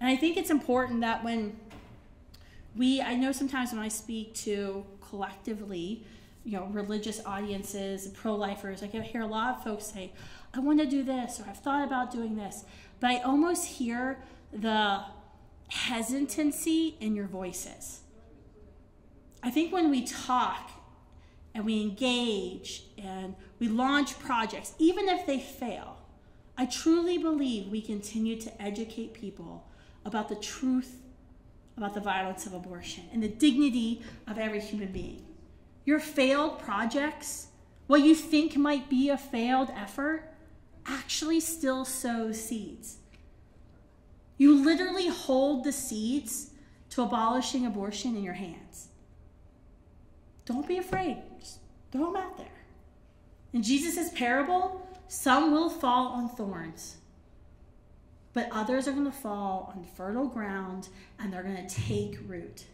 And I think it's important that when we, I know sometimes when I speak to collectively, you know, religious audiences, pro lifers, I can hear a lot of folks say, I want to do this, or I've thought about doing this. But I almost hear the hesitancy in your voices. I think when we talk and we engage and we launch projects, even if they fail, I truly believe we continue to educate people about the truth about the violence of abortion and the dignity of every human being. Your failed projects, what you think might be a failed effort, actually still sows seeds. You literally hold the seeds to abolishing abortion in your hands. Don't be afraid. Just throw them out there. In Jesus' parable, some will fall on thorns but others are going to fall on fertile ground and they're going to take root.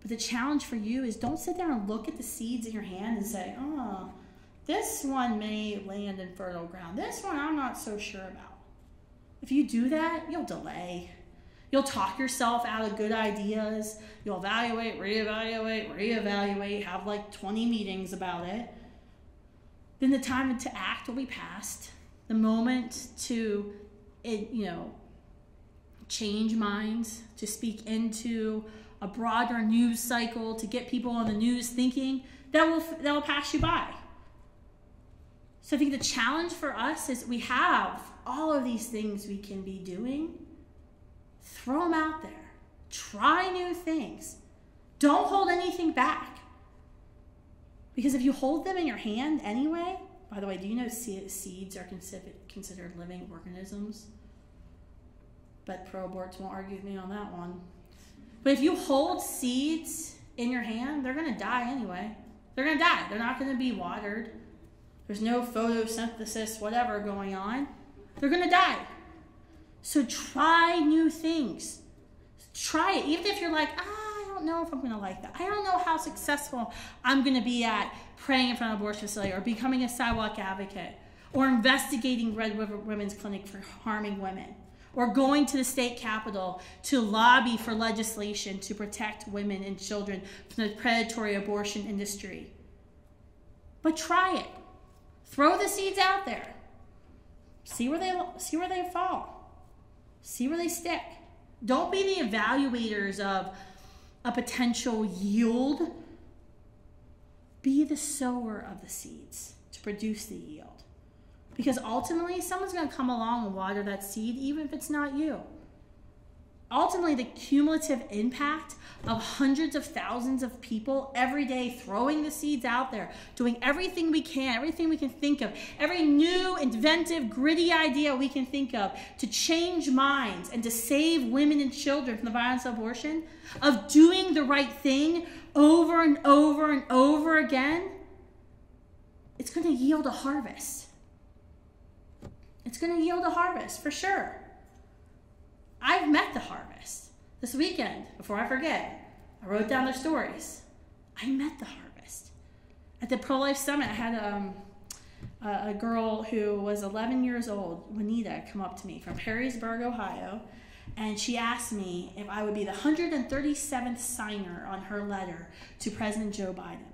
But the challenge for you is don't sit there and look at the seeds in your hand and say, oh, this one may land in fertile ground. This one I'm not so sure about. If you do that, you'll delay. You'll talk yourself out of good ideas. You'll evaluate, reevaluate, reevaluate, have like 20 meetings about it. Then the time to act will be past. The moment to you know, change minds, to speak into a broader news cycle, to get people on the news thinking, that will that will pass you by. So I think the challenge for us is we have all of these things we can be doing. Throw them out there. Try new things. Don't hold anything back. Because if you hold them in your hand anyway, by the way, do you know seeds are considered living organisms? But pro-aborts won't argue with me on that one. But if you hold seeds in your hand, they're going to die anyway. They're going to die. They're not going to be watered. There's no photosynthesis, whatever going on. They're going to die. So try new things. Try it. Even if you're like, ah, I don't know if I'm going to like that. I don't know how successful I'm going to be at praying in front of an abortion facility or becoming a sidewalk advocate or investigating Red River Women's Clinic for harming women or going to the state capitol to lobby for legislation to protect women and children from the predatory abortion industry. But try it. Throw the seeds out there. See where they see where they fall. See where they stick. Don't be the evaluators of a potential yield be the sower of the seeds to produce the yield. Because ultimately, someone's going to come along and water that seed, even if it's not you. ultimately the cumulative impact of hundreds of thousands of people every day throwing the seeds out there, doing everything we can, everything we can think of, every new, inventive, gritty idea we can think of to change minds and to save women and children from the violence of abortion, of doing the right thing over and over and over again, it's going to yield a harvest. It's going to yield a harvest for sure. I've met the harvest this weekend, before I forget, I wrote down their stories. I met the harvest. At the Pro Life Summit, I had um, a, a girl who was 11 years old, Juanita, come up to me from Perrysburg, Ohio, and she asked me if I would be the 137th signer on her letter to President Joe Biden.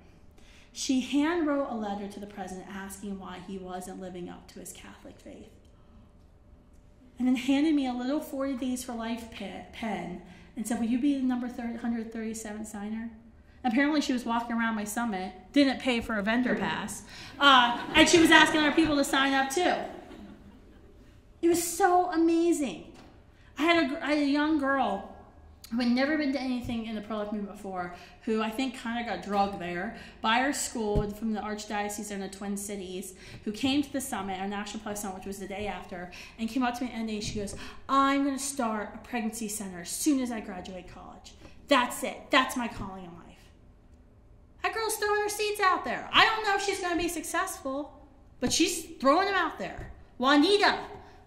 She hand wrote a letter to the president asking why he wasn't living up to his Catholic faith. And then handed me a little 40 Days for Life pen and said, Will you be the number 137 signer? Apparently, she was walking around my summit, didn't pay for a vendor pass, uh, and she was asking other people to sign up too. It was so amazing. I had a, I had a young girl who had never been to anything in the pro life movement before, who I think kind of got drugged there by our school from the Archdiocese in the Twin Cities, who came to the summit, our National Pro Summit, which was the day after, and came up to me and day. She goes, I'm going to start a pregnancy center as soon as I graduate college. That's it. That's my calling in life. That girl's throwing her seeds out there. I don't know if she's going to be successful, but she's throwing them out there. Juanita,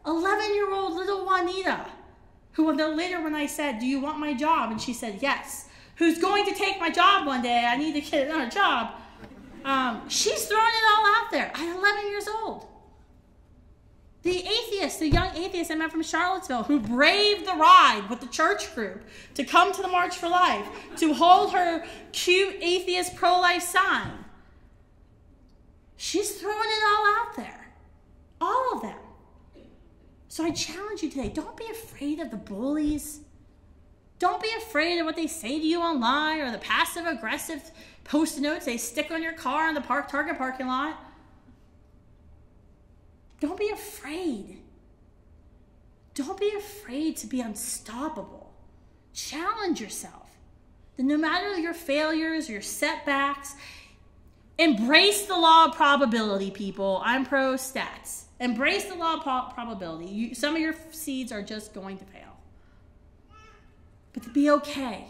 11 year old little Juanita who then later when I said, Do you want my job? And she said, Yes. Who's going to take my job one day? I need to get another job. Um, she's throwing it all out there at 11 years old. The atheist, the young atheist I met from Charlottesville, who braved the ride with the church group to come to the March for Life, to hold her cute atheist pro life sign. She's throwing it all out there. All of them. So I challenge you today don't be afraid of the bullies. Don't be afraid of what they say to you online or the passive aggressive post notes they stick on your car in the park Target parking lot. Don't be afraid. Don't be afraid to be unstoppable. Challenge yourself. That no matter your failures, your setbacks, embrace the law of probability, people. I'm pro stats. Embrace the law of probability. You, some of your seeds are just going to fail. But to be okay,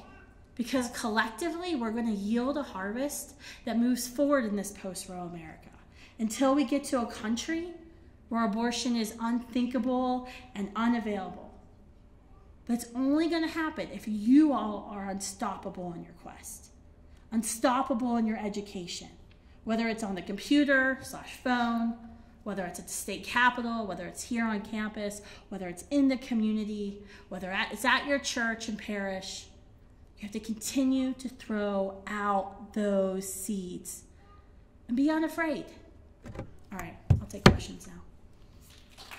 because collectively we're going to yield a harvest that moves forward in this post Roe America until we get to a country where abortion is unthinkable and unavailable. It's only going to happen if you all are unstoppable in your quest, unstoppable in your education, whether it's on the computer slash phone whether it's at the state capitol, whether it's here on campus, whether it's in the community, whether it's at your church and parish. You have to continue to throw out those seeds and be unafraid. All right, I'll take questions now.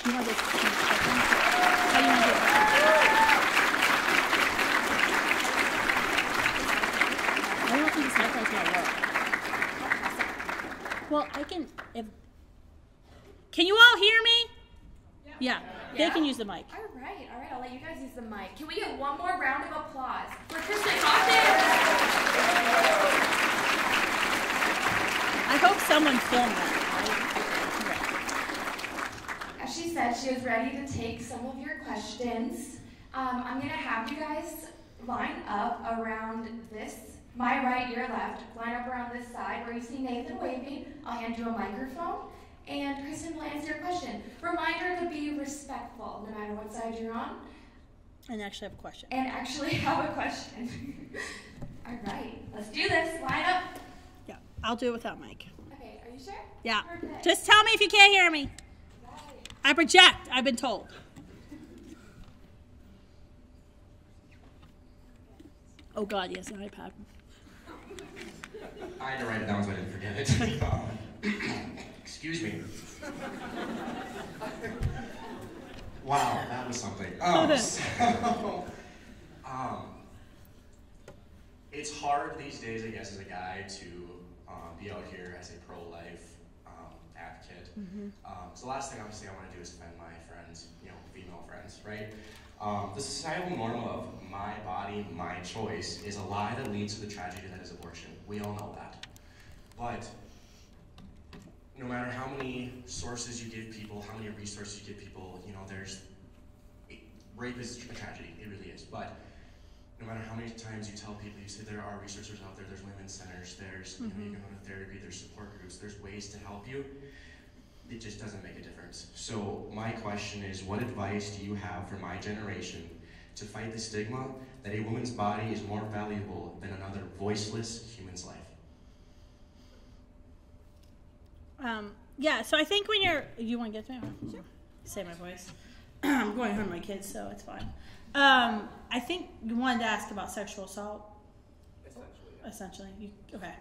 You want to? How you want to? I don't think this microphone's gonna work. Well, I can if can you all hear me? Yeah. yeah. They can use the mic. All right, all right. I'll let you guys use the mic. Can we get one more round of applause for Kristan Hawkins? I hope someone filmed that. As she said, she was ready to take some of your questions. Um, I'm going to have you guys line up around this, my right, your left. Line up around this side where you see Nathan waving. I'll hand you a microphone and Kristan will answer your question. Reminder to be respectful no matter what side you're on. And actually have a question. And actually [LAUGHS] have a question. All right, let's do this. Line up. Yeah, I'll do it without mic. Okay, are you sure? Yeah. Perfect. Just tell me if you can't hear me. Right. I project, I've been told. Oh God, yes, an iPad. I had to write it down so I didn't forget it. [LAUGHS] [LAUGHS] Excuse me. wow, that was something. Um, [LAUGHS] so, um, it's hard these days, I guess, as a guy to um, be out here as a pro-life um, advocate. Mm-hmm. Um, so the last thing obviously I want to do is offend my friends, you know, female friends, right? Um, the societal norm of my body, my choice is a lie that leads to the tragedy that is abortion. We all know that. But no matter how many sources you give people, how many resources you give people, you know, there's rape is a tragedy. It really is. But no matter how many times you tell people, you say there are resources out there, there's women's centers, there's mm-hmm. you, know, you mm-hmm. can go to therapy, there's support groups, there's ways to help you. It just doesn't make a difference. So my question is, what advice do you have for my generation to fight the stigma that a woman's body is more valuable than another voiceless human's life? Um, yeah, so I think when you're, you want to get to me? Sure. Say my voice. [CLEARS THROAT] I'm going home with my kids, so it's fine. Um, I think you wanted to ask about sexual assault. Essentially. Essentially. You, okay.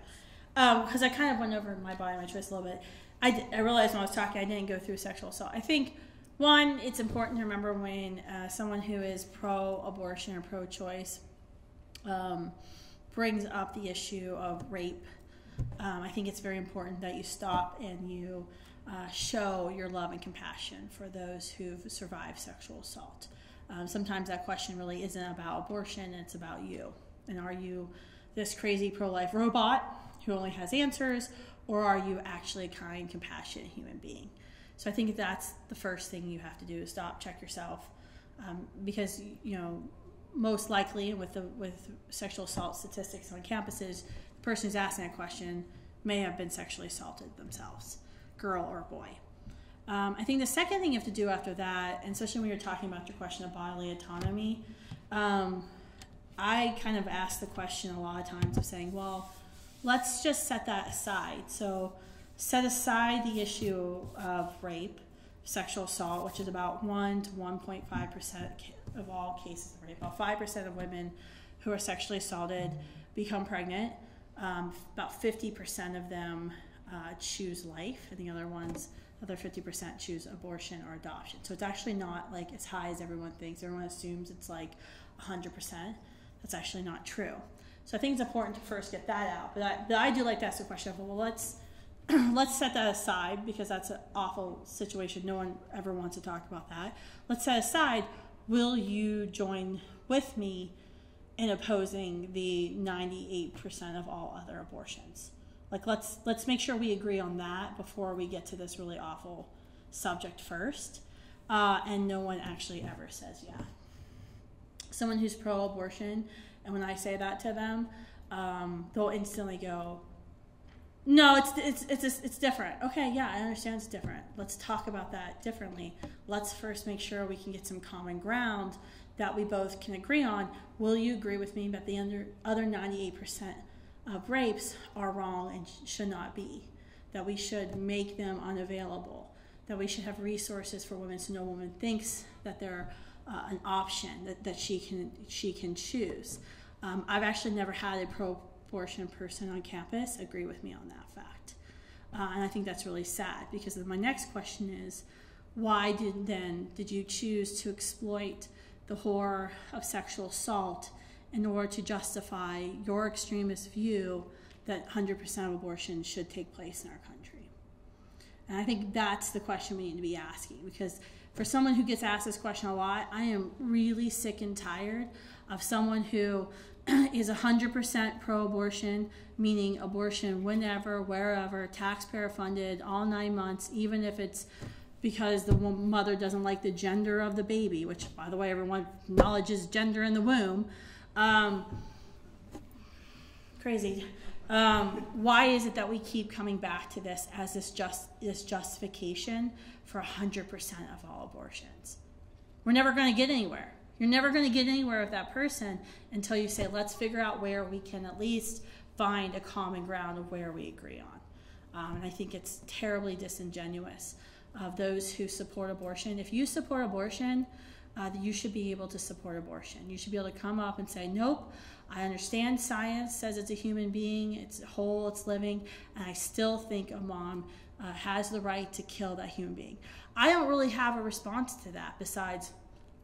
Because um, I kind of went over my body, and my choice a little bit. I, I realized when I was talking, I didn't go through sexual assault. I think, one, it's important to remember when uh, someone who is pro abortion or pro choice um, brings up the issue of rape um, I think it's very important that you stop and you uh, show your love and compassion for those who've survived sexual assault. Um, sometimes that question really isn't about abortion, it's about you. And are you this crazy pro life robot who only has answers, or are you actually a kind, compassionate human being? So I think that's the first thing you have to do is stop, check yourself. Um, because, you know, most likely with the with sexual assault statistics on campuses, person who's asking that question may have been sexually assaulted themselves, girl or boy. Um, I think the second thing you have to do after that, and especially when you're talking about your question of bodily autonomy, um, I kind of ask the question a lot of times of saying, well, let's just set that aside. So set aside the issue of rape, sexual assault, which is about 1 to 1.5% of all cases of rape. About 5% of women who are sexually assaulted become pregnant. Um, about 50% of them uh, choose life, and the other ones, other 50% choose abortion or adoption. So it's actually not like as high as everyone thinks. Everyone assumes it's like 100%. That's actually not true. So I think it's important to first get that out. But I, but I do like to ask the question of, well, let's [CLEARS THROAT] let's set that aside because that's an awful situation. No one ever wants to talk about that. Let's set aside. Will you join with me in opposing the 98% of all other abortions. Like let's let's make sure we agree on that before we get to this really awful subject first. Uh, and no one actually ever says yeah. Someone who's pro-abortion, and when I say that to them, um, they'll instantly go, "No, it's it's it's it's different." Okay, yeah, I understand it's different. Let's talk about that differently. Let's first make sure we can get some common ground that we both can agree on. Will you agree with me that the under, other 98% of rapes are wrong and should not be? That we should make them unavailable? That we should have resources for women so no woman thinks that they're uh, an option that, that she can she can choose. Um, I've actually never had a pro-abortion person on campus agree with me on that fact, uh, and I think that's really sad because my next question is, why did then did you choose to exploit the horror of sexual assault in order to justify your extremist view that 100% of abortion should take place in our country. And I think that's the question we need to be asking because for someone who gets asked this question a lot, I am really sick and tired of someone who [CLEARS THROAT] is 100% pro abortion, meaning abortion whenever, wherever, taxpayer funded, all nine months, even if it's because the mother doesn't like the gender of the baby, which, by the way, everyone acknowledges gender in the womb. Um, crazy. Um, why is it that we keep coming back to this as this just this justification for 100% of all abortions? We're never going to get anywhere. You're never going to get anywhere with that person until you say, let's figure out where we can at least find a common ground of where we agree on. Um, and I think it's terribly disingenuous of those who support abortion. If you support abortion, uh, you should be able to support abortion. You should be able to come up and say, nope, I understand science says it's a human being, it's whole, it's living, and I still think a mom uh, has the right to kill that human being. I don't really have a response to that besides,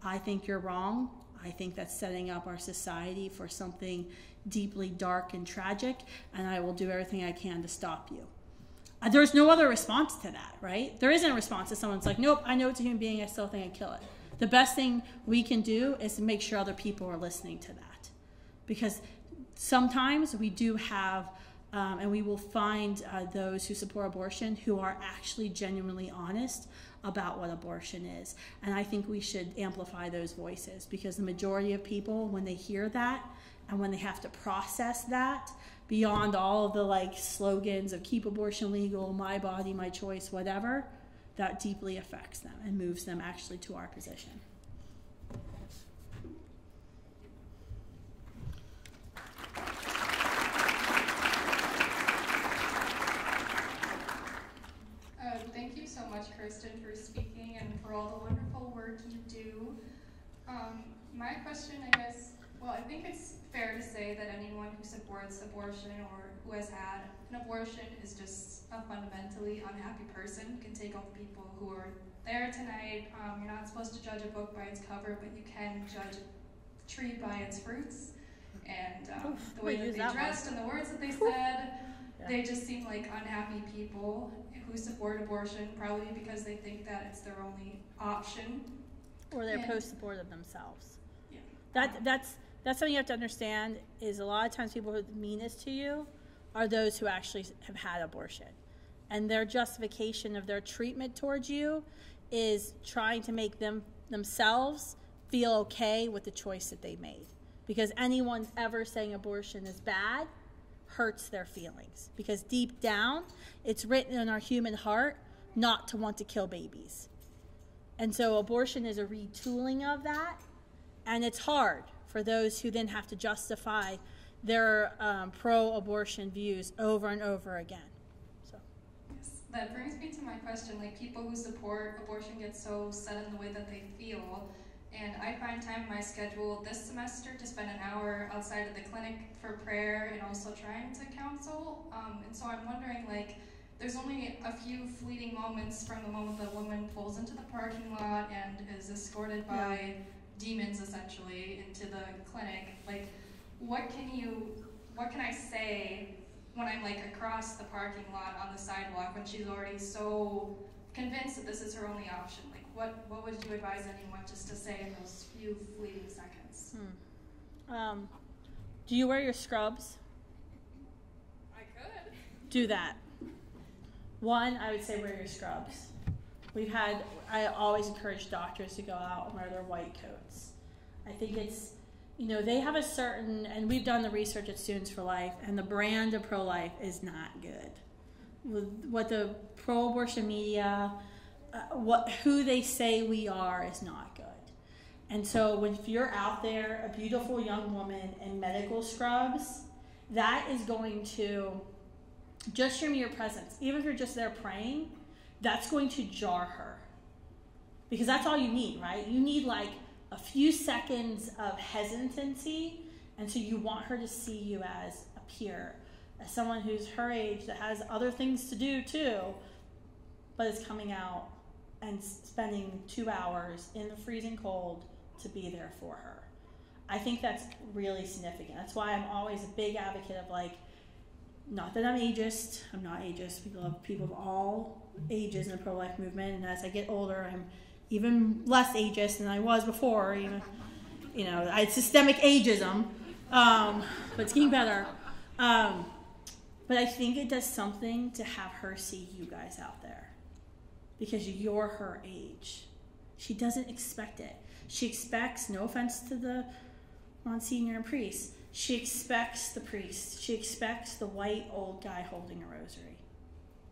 I think you're wrong. I think that's setting up our society for something deeply dark and tragic, and I will do everything I can to stop you. Uh, there's no other response to that, right? There isn't a response to someone's like, nope, I know it's a human being, I still think I'd kill it. The best thing we can do is to make sure other people are listening to that. Because sometimes we do have, um, and we will find uh, those who support abortion who are actually genuinely honest about what abortion is. And I think we should amplify those voices because the majority of people, when they hear that and when they have to process that, beyond all of the like slogans of keep abortion legal, my body, my choice, whatever, that deeply affects them and moves them actually to our position. Uh, thank you so much, Kirsten, for speaking and for all the wonderful work you do. Um, my question, I guess, well, I think it's fair to say that anyone who supports abortion or who has had an abortion is just a fundamentally unhappy person. You can take all the people who are there tonight. Um, you're not supposed to judge a book by its cover, but you can judge a tree by its fruits. And um, Oof, the way that they that dressed and the words that they said, Yeah. they just seem like unhappy people who support abortion, probably because they think that it's their only option. Or they're Yeah. post supportive themselves. Yeah. That that's that's something you have to understand is a lot of times people who mean this to you are those who actually have had abortion. And their justification of their treatment towards you is trying to make them themselves feel okay with the choice that they made. Because anyone ever saying abortion is bad hurts their feelings. Because deep down, it's written in our human heart not to want to kill babies. And so abortion is a retooling of that. And it's hard for those who then have to justify their um, pro abortion views over and over again. So, Yes. That brings me to my question. Like people who support abortion get so set in the way that they feel. And I find time in my schedule this semester to spend an hour outside of the clinic for prayer and also trying to counsel. Um, and so I'm wondering, like, there's only a few fleeting moments from the moment the woman pulls into the parking lot and is escorted by demons essentially into the clinic. Like, what can you, what can I say when I'm like across the parking lot on the sidewalk when she's already so convinced that this is her only option? Like, what what would you advise anyone just to say in those few fleeting seconds? um, do you wear your scrubs? I could. do that. One, I would say wear your scrubs. We've had, I always encourage doctors to go out and wear their white coats. I think it's, you know, they have a certain, and we've done the research at Students for Life, and the brand of pro life is not good. With what the pro abortion media, uh, what who they say we are is not good. And so if you're out there, a beautiful young woman in medical scrubs, that is going to just show me your presence, even if you're just there praying, that's going to jar her. Because that's all you need, right? You need like a few seconds of hesitancy, and so you want her to see you as a peer, as someone who's her age that has other things to do too, but is coming out and spending two hours in the freezing cold to be there for her. I think that's really significant. That's why I'm always a big advocate of like, not that I'm ageist. I'm not ageist. We love people of all ages in the pro-life movement, and as I get older, I'm even less ageist than I was before. Even, you know, I had systemic ageism, um, but it's getting better. Um, but I think it does something to have her see you guys out there because you're her age. She doesn't expect it. She expects, no offense to the Monsignor and priest, she expects the priest. She expects the white old guy holding a rosary.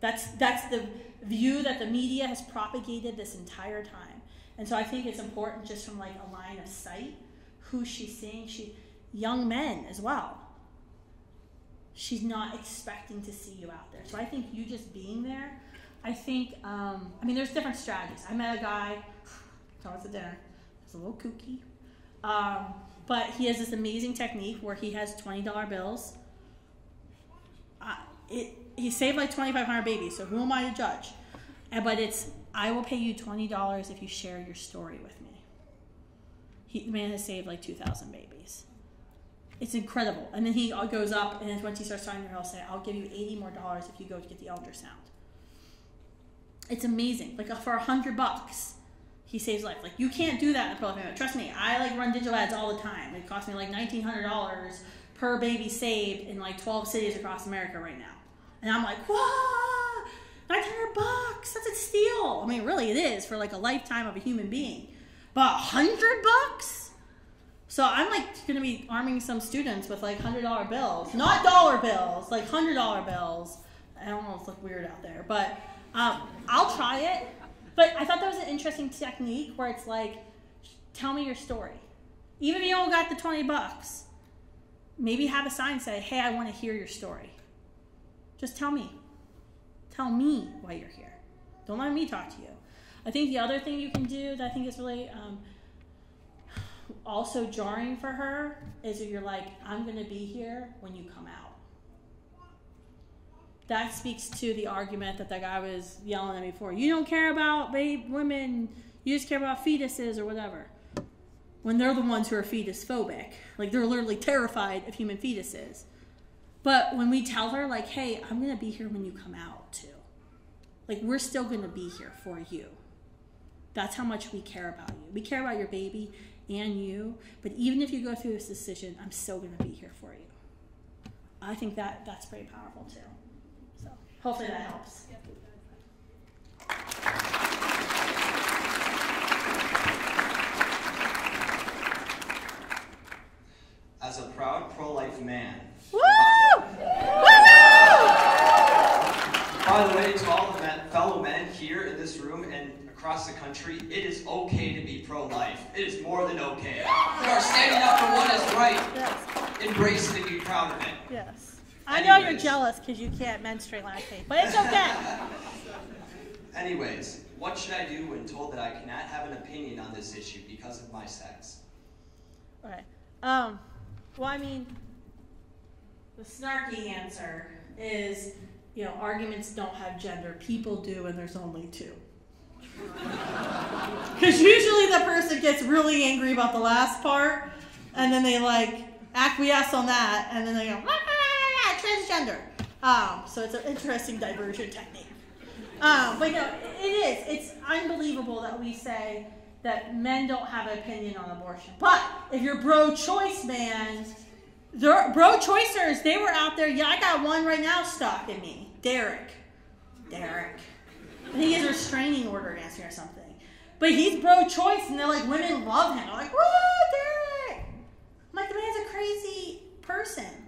That's that's the view that the media has propagated this entire time. And so I think it's important just from like a line of sight who she's seeing. She young men as well. She's not expecting to see you out there. So I think you just being there, I think um, I mean there's different strategies. I met a guy, [SIGHS] talked to dinner, it's a little kooky. Um, but he has this amazing technique where he has $20 bills. Uh, it, he saved like 2,500 babies, so who am I to judge? And, but it's, I will pay you $20 if you share your story with me. He, the man has saved like 2,000 babies. It's incredible. And then he goes up, and once he starts talking, he'll say, I'll give you 80 more dollars if you go to get the ultrasound. It's amazing. Like for a hundred bucks, he saves life. Like you can't do that in the pro life Trust me, I like run digital ads all the time. It costs me like nineteen hundred dollars per baby saved in like twelve cities across America right now. And I'm like, whoa, 900 bucks, that's a steal. I mean, really, it is for like a lifetime of a human being. But 100 bucks? So I'm like gonna be arming some students with like hundred dollar bills, not dollar bills, like hundred dollar bills. I don't know, it's look weird out there, but um, I'll try it. But I thought that was an interesting technique where it's like, tell me your story. Even if you don't got the 20 bucks, maybe have a sign say, hey, I want to hear your story. Just tell me. Tell me why you're here. Don't let me talk to you. I think the other thing you can do that I think is really um, also jarring for her is if you're like, I'm going to be here when you come out. That speaks to the argument that that guy was yelling at me for. You don't care about babe, women, you just care about fetuses or whatever. When they're the ones who are fetus phobic. Like they're literally terrified of human fetuses. But when we tell her, like, hey, I'm going to be here when you come out too, like, we're still going to be here for you. That's how much we care about you. We care about your baby and you, but even if you go through this decision, I'm still going to be here for you. I think that that's pretty powerful too. Hopefully that helps. As a proud pro-life man, Woo! By the way, to all the men, fellow men here in this room and across the country, it is okay to be pro-life. It is more than okay. We are standing up for what is right. Yes. Embrace it and be proud of it. Yes. I know you're Anyways. jealous because you can't menstruate lactate, but it's okay. [LAUGHS] Anyways, what should I do when told that I cannot have an opinion on this issue because of my sex? All right. Um, well, I mean, the snarky answer is, you know, arguments don't have gender. People do, and there's only two. [LAUGHS] Because usually the person gets really angry about the last part, and then they like acquiesce on that, and then they go, "Ah, transgender. Um, so it's an interesting diversion technique. Um, but no, it is. It's unbelievable that we say that men don't have an opinion on abortion. But if you're pro-choice man, there pro-choicers, they were out there. Yeah, I got one right now stalking me. Derek. Derek. I think he has a restraining order against me or something. But he's pro-choice, and they're like, women love him. They're like, whoa, Derek. I'm like, the man's a crazy person.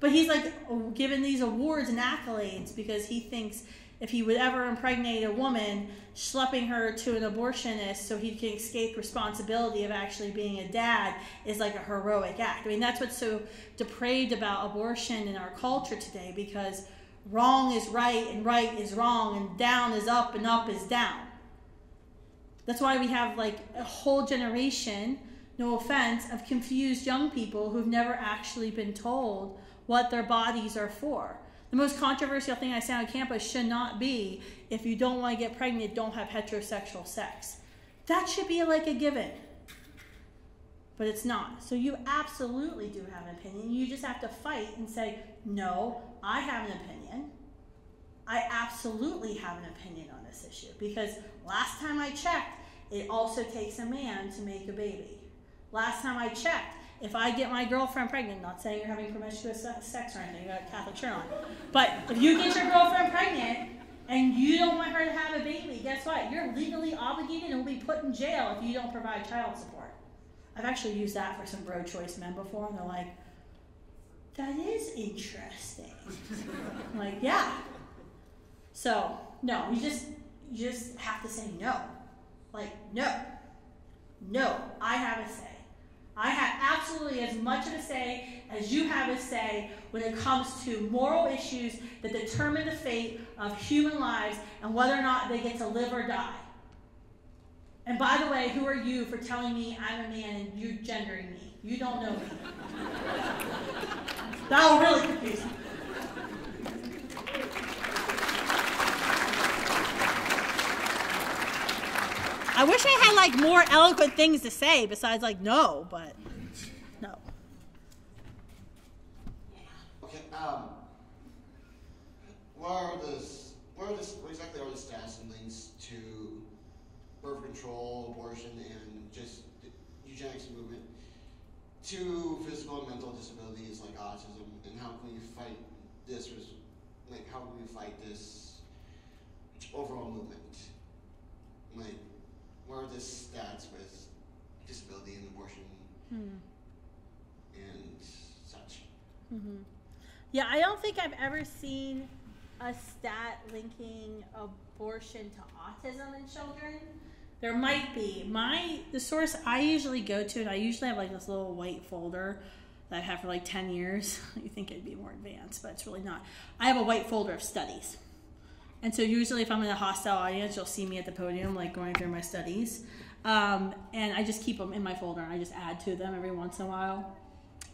But he's like given these awards and accolades because he thinks if he would ever impregnate a woman, schlepping her to an abortionist so he can escape responsibility of actually being a dad is like a heroic act. I mean, that's what's so depraved about abortion in our culture today because wrong is right and right is wrong and down is up and up is down. That's why we have like a whole generation, no offense, of confused young people who've never actually been told what their bodies are for. The most controversial thing I say on campus should not be if you don't want to get pregnant, don't have heterosexual sex. That should be like a given. But it's not. So you absolutely do have an opinion. You just have to fight and say, no, I have an opinion. I absolutely have an opinion on this issue because last time I checked, it also takes a man to make a baby. Last time I checked, if I get my girlfriend pregnant, not saying you're having promiscuous sex or anything, you got a Catholic shirt on, but if you get your girlfriend pregnant and you don't want her to have a baby, guess what? You're legally obligated and will be put in jail if you don't provide child support. I've actually used that for some bro choice men before, and they're like, that is interesting. I'm like, yeah. So no, you just you just have to say no. Like no, no. I have a say. I have absolutely as much of a say as you have a say when it comes to moral issues that determine the fate of human lives and whether or not they get to live or die. And by the way, who are you for telling me I'm a man and you're gendering me? You don't know me. [LAUGHS] that will really confuse me. I wish I had like more eloquent things to say besides like no, but no. Okay, um, where are the, where are the, exactly are the stats and links to birth control, abortion, and just eugenics movement to physical and mental disabilities like autism, and how can we fight this? Like, how can we fight this overall movement? Like, what are the stats with disability and abortion Hmm. and such? hmm Yeah, I don't think I've ever seen a stat linking abortion to autism in children. There might be. My the source I usually go to, and I usually have like this little white folder that I've had for like ten years. [LAUGHS] You think it'd be more advanced, but it's really not. I have a white folder of studies. And so usually if I'm in a hostile audience, you'll see me at the podium like going through my studies. Um, and I just keep them in my folder and I just add to them every once in a while.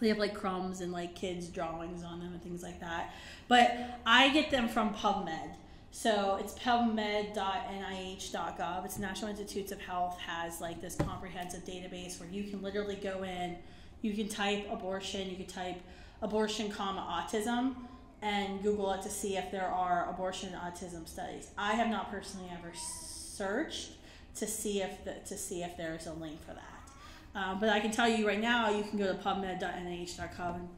They have like crumbs and like kids' drawings on them and things like that. But I get them from PubMed. So it's pubmed.nih.gov. It's National Institutes of Health has like this comprehensive database where you can literally go in, you can type abortion, you can type abortion comma autism and Google it to see if there are abortion autism studies. I have not personally ever searched to see if the, to see if there's a link for that. Um, but I can tell you right now, you can go to pubmed.nih.gov and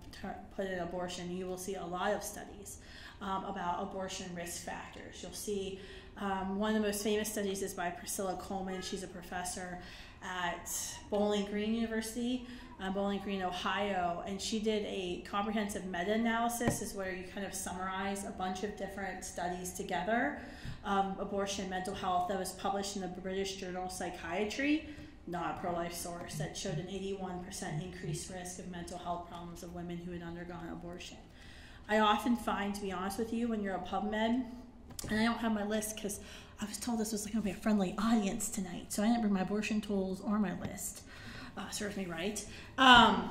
put in abortion. You will see a lot of studies um, about abortion risk factors. You'll see um, one of the most famous studies is by Priscilla Coleman. She's a professor at Bowling Green University, uh, Bowling Green, Ohio, and she did a comprehensive meta-analysis. Is where you kind of summarize a bunch of different studies together, um, abortion mental health, that was published in the British Journal of Psychiatry not a pro-life source that showed an 81% increased risk of mental health problems of women who had undergone abortion. I often find, to be honest with you, when you're a PubMed, and I don't have my list because I was told this was going to be a friendly audience tonight, so I didn't bring my abortion tools or my list. Uh, serves me right. Um,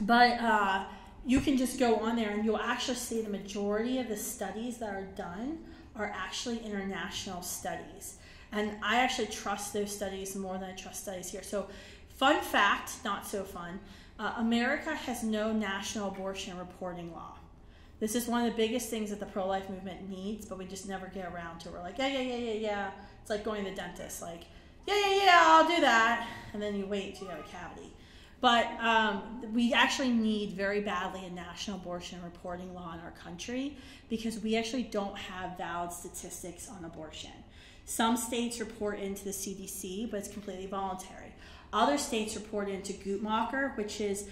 but uh, you can just go on there and you'll actually see the majority of the studies that are done are actually international studies. And I actually trust those studies more than I trust studies here. So, fun fact, not so fun uh, America has no national abortion reporting law. This is one of the biggest things that the pro life movement needs, but we just never get around to. We're like, yeah, yeah, yeah, yeah, yeah. It's like going to the dentist, like, yeah, yeah, yeah, I'll do that. And then you wait till you have a cavity. But um, we actually need very badly a national abortion reporting law in our country because we actually don't have valid statistics on abortion. Some states report into the CDC, but it's completely voluntary. Other states report into Guttmacher, which is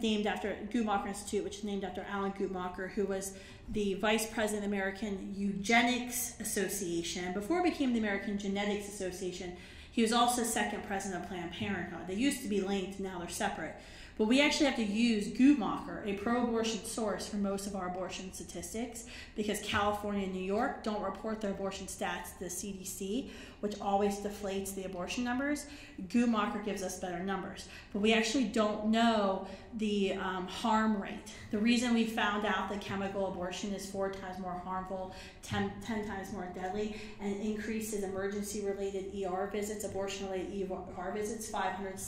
named after Guttmacher Institute, which is named after Alan Guttmacher, who was the vice president of the American Eugenics Association. Before it became the American Genetics Association, he was also second president of Planned Parenthood. They used to be linked, now they're separate. But we actually have to use Guttmacher, a pro abortion source, for most of our abortion statistics because California and New York don't report their abortion stats to the CDC, which always deflates the abortion numbers. Guttmacher gives us better numbers. But we actually don't know the um, harm rate. The reason we found out that chemical abortion is four times more harmful, 10, 10 times more deadly, and increases emergency related ER visits, abortion related ER visits, 500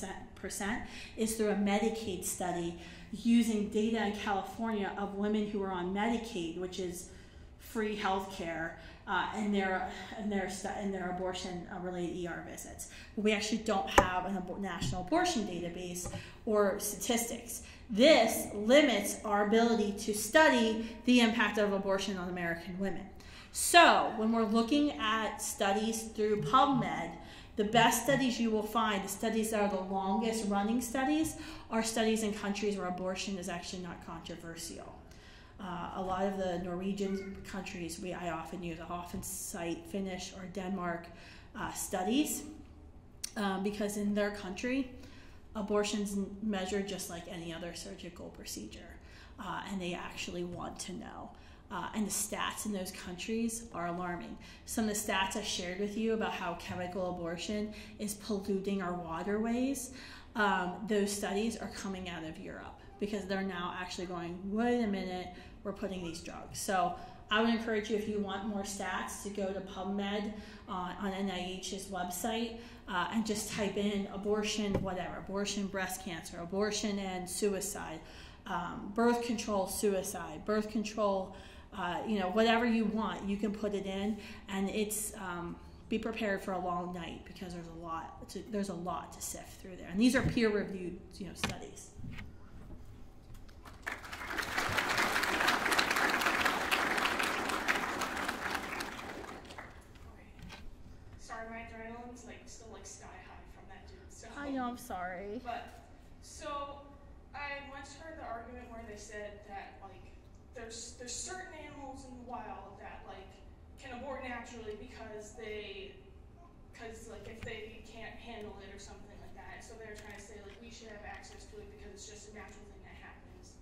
percent is through a Medicaid study using data in California of women who are on Medicaid, which is free health care, uh, and their and their and their abortion uh, related ER visits. We actually don't have a ab- national abortion database or statistics. This limits our ability to study the impact of abortion on American women. So, when we're looking at studies through PubMed, the best studies you will find, the studies that are the longest running studies, are studies in countries where abortion is actually not controversial. Uh, a lot of the Norwegian countries we I often use, I often cite Finnish or Denmark uh, studies um, because in their country, abortion's measured just like any other surgical procedure, uh, and they actually want to know. Uh, and the stats in those countries are alarming. Some of the stats I shared with you about how chemical abortion is polluting our waterways, um, those studies are coming out of Europe because they're now actually going, wait a minute, we're putting these drugs. So I would encourage you, if you want more stats, to go to PubMed uh, on NIH's website uh, and just type in abortion, whatever, abortion, breast cancer, abortion and suicide, um, birth control, suicide, birth control uh, you know, whatever you want, you can put it in, and it's um, be prepared for a long night because there's a lot to, there's a lot to sift through there and these are peer reviewed you know studies Sorry, my adrenaline's like still like sky high from that dude. So. i know i'm sorry But so I once heard the argument where they said that like there's there's certain animals in the wild that like can abort naturally because they because like if they can't handle it or something like that. So they're trying to say like we should have access to it because it's just a natural thing that happens.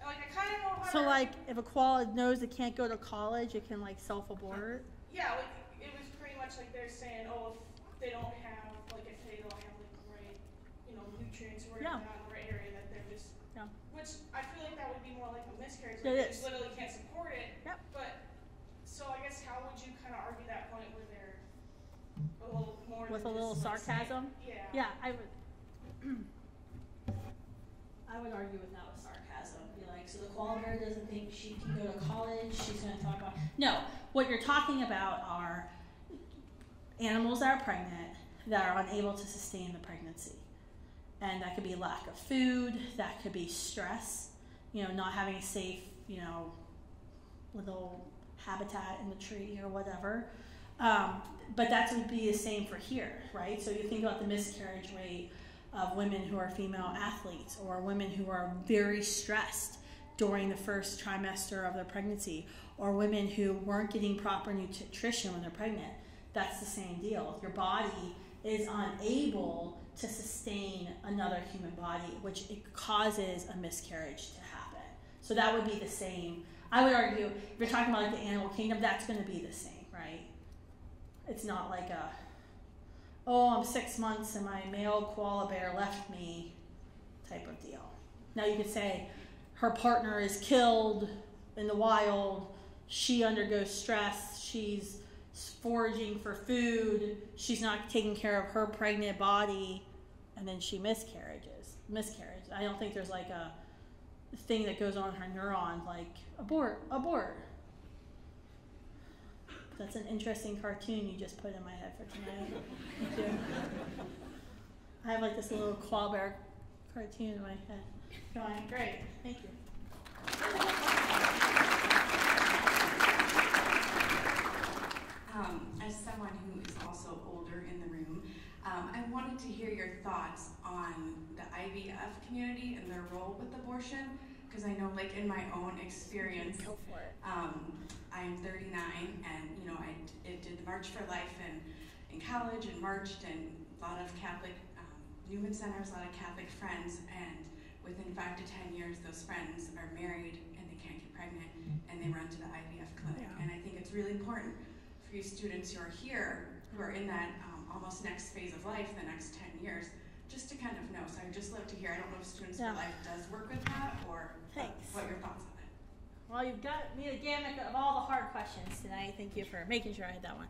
And like I kind of so like if a koala knows it can't go to college it can like self-abort Yeah, like it was pretty much like they're saying, oh, if they don't have like if they don't have like the right, you know, nutrients or Yeah. not in the right area, that they're just. Yeah. Which I feel like that would be more like a miscarriage. It Like they is. just literally can't support it. Yep. But so I guess how would you kind of argue that point where they're a little more with a little just, like, sarcasm Yeah. Yeah, I would. I would argue with that with sarcasm. Be like, so the koala bear doesn't think she can go to college. She's going to talk about. No, what you're talking about are animals that are pregnant that are unable to sustain the pregnancy, and that could be lack of food. That could be stress. You know, not having a safe, you know, little habitat in the tree or whatever. Um, but that would be the same for here, right? So you think about the miscarriage rate of women who are female athletes or women who are very stressed during the first trimester of their pregnancy or women who weren't getting proper nutrition when they're pregnant. That's the same deal. Your body is unable to sustain another human body, which it causes a miscarriage. So that would be the same. I would argue, if you're talking about like the animal kingdom, that's going to be the same, right? It's not like a, oh, I'm six months and my male koala bear left me type of deal. Now you could say her partner is killed in the wild, she undergoes stress, she's foraging for food, she's not taking care of her pregnant body, and then she miscarriages. Miscarriage. I don't think there's like a thing that goes on in her neuron like abort, abort. That's an interesting cartoon you just put in my head for tonight. I have like this little koala bear cartoon in my head. Going great. Thank you. Um, as someone who is also older in the room, um, I wanted to hear your thoughts on the IVF community and their role with abortion, because I know, like in my own experience, Go for it. um, I'm 39, and you know, I d- did the March for Life and in college and marched, and a lot of Catholic um, Newman Centers, a lot of Catholic friends, and within five to 10 years, those friends are married and they can't get pregnant, and they run to the IVF clinic. Yeah. And I think it's really important for you students who are here, who are in that almost next phase of life, the next 10 years, just to kind of know. So I'd just love to hear. I don't know if Students Yeah. for Life does work with that, or Thanks. what your thoughts on it. Well, you've got me the gamut of all the hard questions tonight. Thank you for making sure I had that one.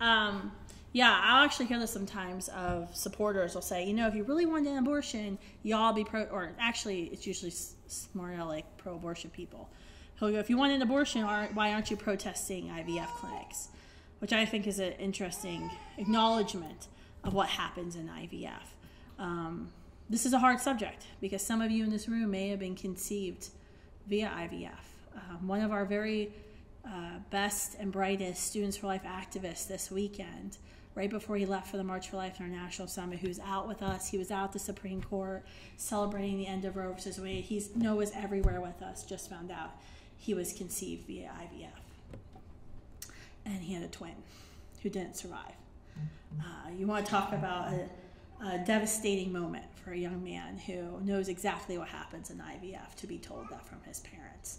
Um, yeah, I'll actually hear this sometimes of supporters will say, you know, if you really want an abortion, y'all be pro, or actually, it's usually s- s- more like pro abortion people. He'll go, if you want an abortion, why aren't you protesting IVF clinics? Which I think is an interesting acknowledgement of what happens in IVF. Um, this is a hard subject because some of you in this room may have been conceived via IVF. Um, one of our very uh, best and brightest Students for Life activists this weekend, right before he left for the March for Life International Summit, who's out with us. He was out the Supreme Court celebrating the end of Roe versus Wade. He's Noah's everywhere with us. Just found out he was conceived via IVF, and he had a twin who didn't survive. Uh, you want to talk about a, a devastating moment for a young man who knows exactly what happens in IVF to be told that from his parents.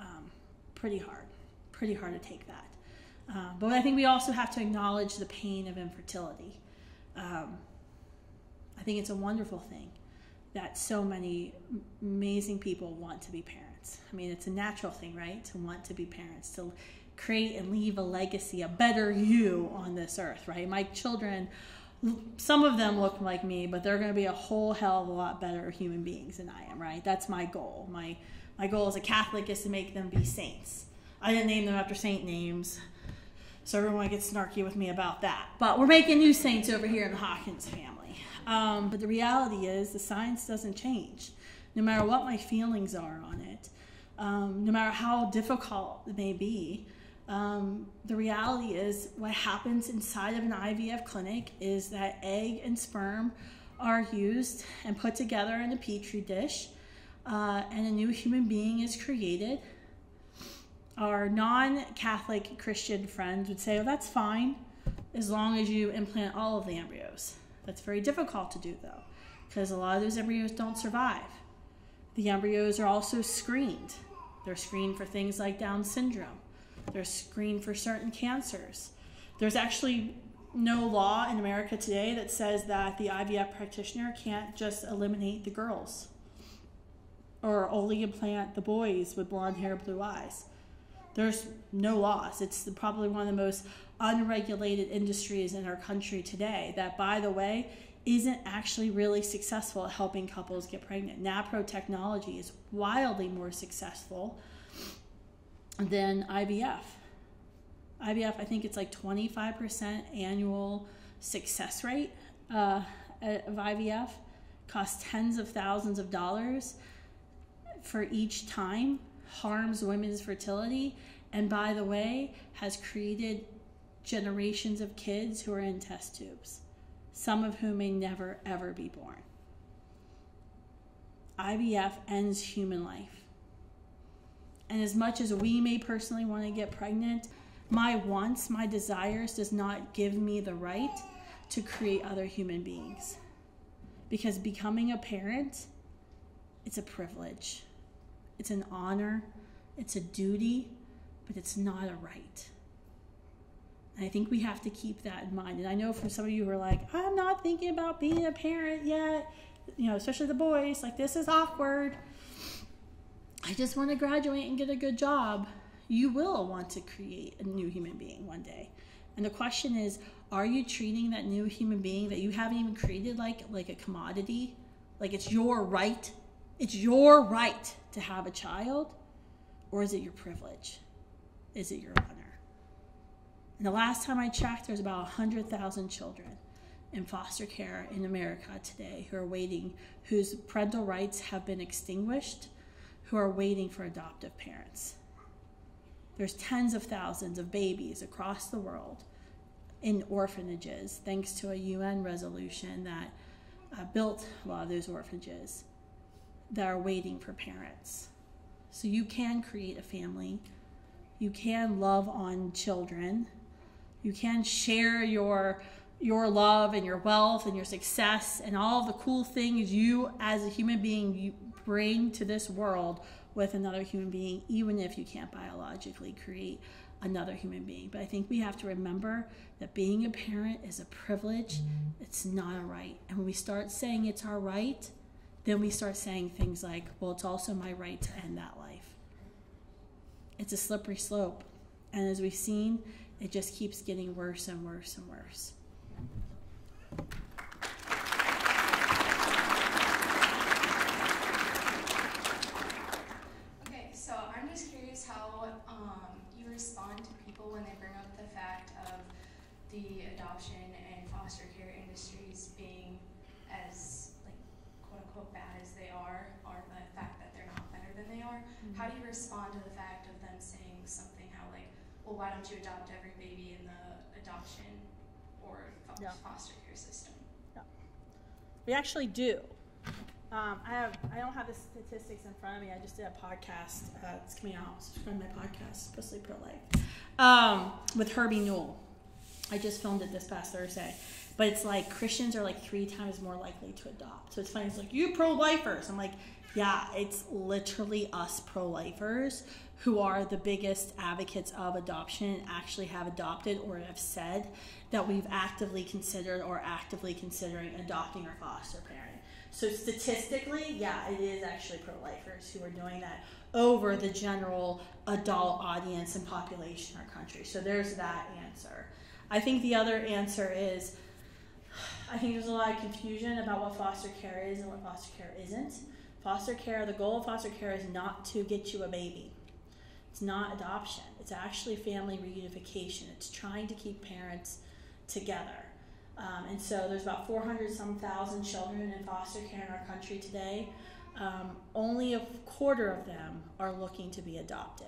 Um, pretty hard, pretty hard to take that. Uh, but I think we also have to acknowledge the pain of infertility. Um, I think it's a wonderful thing that so many amazing people want to be parents. I mean, it's a natural thing, right? To want to be parents, to create and leave a legacy, a better you on this earth, right? My children, some of them look like me, but they're going to be a whole hell of a lot better human beings than I am, right? That's my goal. My my goal as a Catholic is to make them be saints. I didn't name them after saint names. So everyone gets snarky with me about that. But we're making new saints over here in the Hawkins family. Um, but the reality is the science doesn't change, no matter what my feelings are on it, um, no matter how difficult it may be. Um, the reality is what happens inside of an IVF clinic is that egg and sperm are used and put together in a petri dish, uh, and a new human being is created. Our non Catholic Christian friends would say, oh, that's fine as long as you implant all of the embryos. That's very difficult to do, though, because a lot of those embryos don't survive. The embryos are also screened. They're screened for things like Down syndrome, they're screened for certain cancers. There's actually no law in America today that says that the IVF practitioner can't just eliminate the girls or only implant the boys with blonde hair, blue eyes. There's no laws. It's probably one of the most unregulated industries in our country today that, by the way, isn't actually really successful at helping couples get pregnant. NaPro technology is wildly more successful than IVF. IVF, I think it's like 25% annual success rate uh, of IVF, costs tens of thousands of dollars for each time, harms women's fertility, and by the way, has created generations of kids who are in test tubes, some of whom may never ever be born. IVF ends human life. And as much as we may personally want to get pregnant, my wants, my desires does not give me the right to create other human beings. Because becoming a parent, it's a privilege. It's an honor, it's a duty, but it's not a right. And I think we have to keep that in mind. And I know for some of you who are like, I'm not thinking about being a parent yet, you know, especially the boys, like this is awkward. I just want to graduate and get a good job. You will want to create a new human being one day. And the question is, are you treating that new human being that you haven't even created like like a commodity? Like it's your right? It's your right to have a child? Or is it your privilege? Is it your honor? And the last time I checked, there's about 100,000 children in foster care in America today who are waiting, whose parental rights have been extinguished, who are waiting for adoptive parents. There's tens of thousands of babies across the world in orphanages, thanks to a UN resolution that uh, built a lot of those orphanages that are waiting for parents. So you can create a family. You can love on children. You can share your your love and your wealth and your success and all the cool things you as a human being you bring to this world with another human being even if you can't biologically create another human being. But I think we have to remember that being a parent is a privilege. It's not a right. And when we start saying it's our right, then we start saying things like, well, it's also my right to end that life. It's a slippery slope. And as we've seen, it just keeps getting worse and worse and worse. Okay, so I'm just curious how um, you respond to people when they bring up the fact of the adoption and foster care industries being as like quote unquote bad as they are, or the fact that they're not better than they are. Mm-hmm. How do you respond to the fact of them saying something how like, why adopt every baby in the adoption or fo- Yeah. foster care system? We actually do. Um, I have. I don't have the statistics in front of me. I just did a podcast. Uh, it's coming out. Subscribe to my podcast, Explicitly Pro-Life, um, with Herbie Newell. I just filmed it this past Thursday. But it's like Christians are like three times more likely to adopt. So it's funny. It's like you pro lifers. I'm like, yeah. It's literally us pro lifers who are the biggest advocates of adoption and actually have adopted or have said that we've actively considered or actively considering adopting our foster parent. So statistically, yeah, it is actually pro-lifers who are doing that over the general adult audience and population in our country. So there's that answer. I think the other answer is I think there's a lot of confusion about what foster care is and what foster care isn't. Foster care, the goal of foster care is not to get you a baby. It's not adoption. It's actually family reunification. It's trying to keep parents together. Um, and so there's about 400 some thousand children in foster care in our country today. Um, only a quarter of them are looking to be adopted.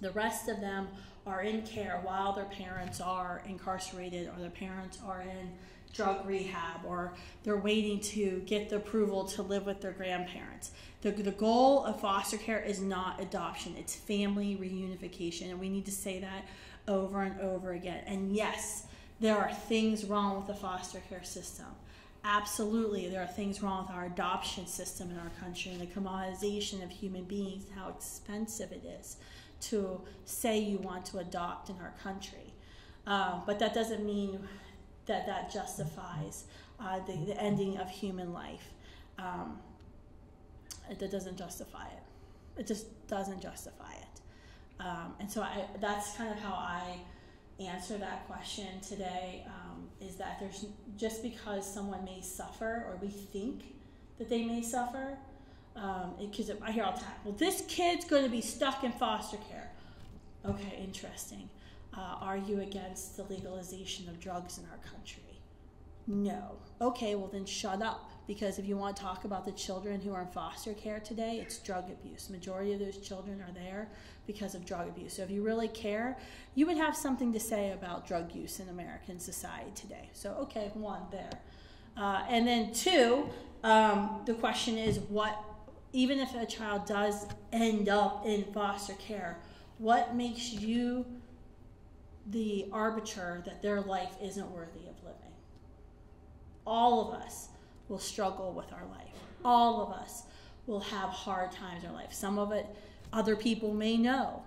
The rest of them are in care while their parents are incarcerated or their parents are in drug rehab or they're waiting to get the approval to live with their grandparents. The, the goal of foster care is not adoption, it's family reunification. And we need to say that over and over again. And yes, there are things wrong with the foster care system. Absolutely, there are things wrong with our adoption system in our country and the commoditization of human beings, how expensive it is to say you want to adopt in our country. Uh, but that doesn't mean that that justifies uh, the, the ending of human life. Um, that doesn't justify it. It just doesn't justify it. Um, and so I, that's kind of how I answer that question today um, is that there's just because someone may suffer or we think that they may suffer, because um, I hear all the time, well, this kid's going to be stuck in foster care. Okay, interesting. Uh, are you against the legalization of drugs in our country? No. Okay, well then shut up. Because if you want to talk about the children who are in foster care today, it's drug abuse. Majority of those children are there because of drug abuse. So if you really care, you would have something to say about drug use in American society today. So okay, one there. Uh, and then two, um, the question is what, even if a child does end up in foster care, what makes you the arbiter that their life isn't worthy of living? All of us will struggle with our life. All of us will have hard times in our life. Some of it other people may know.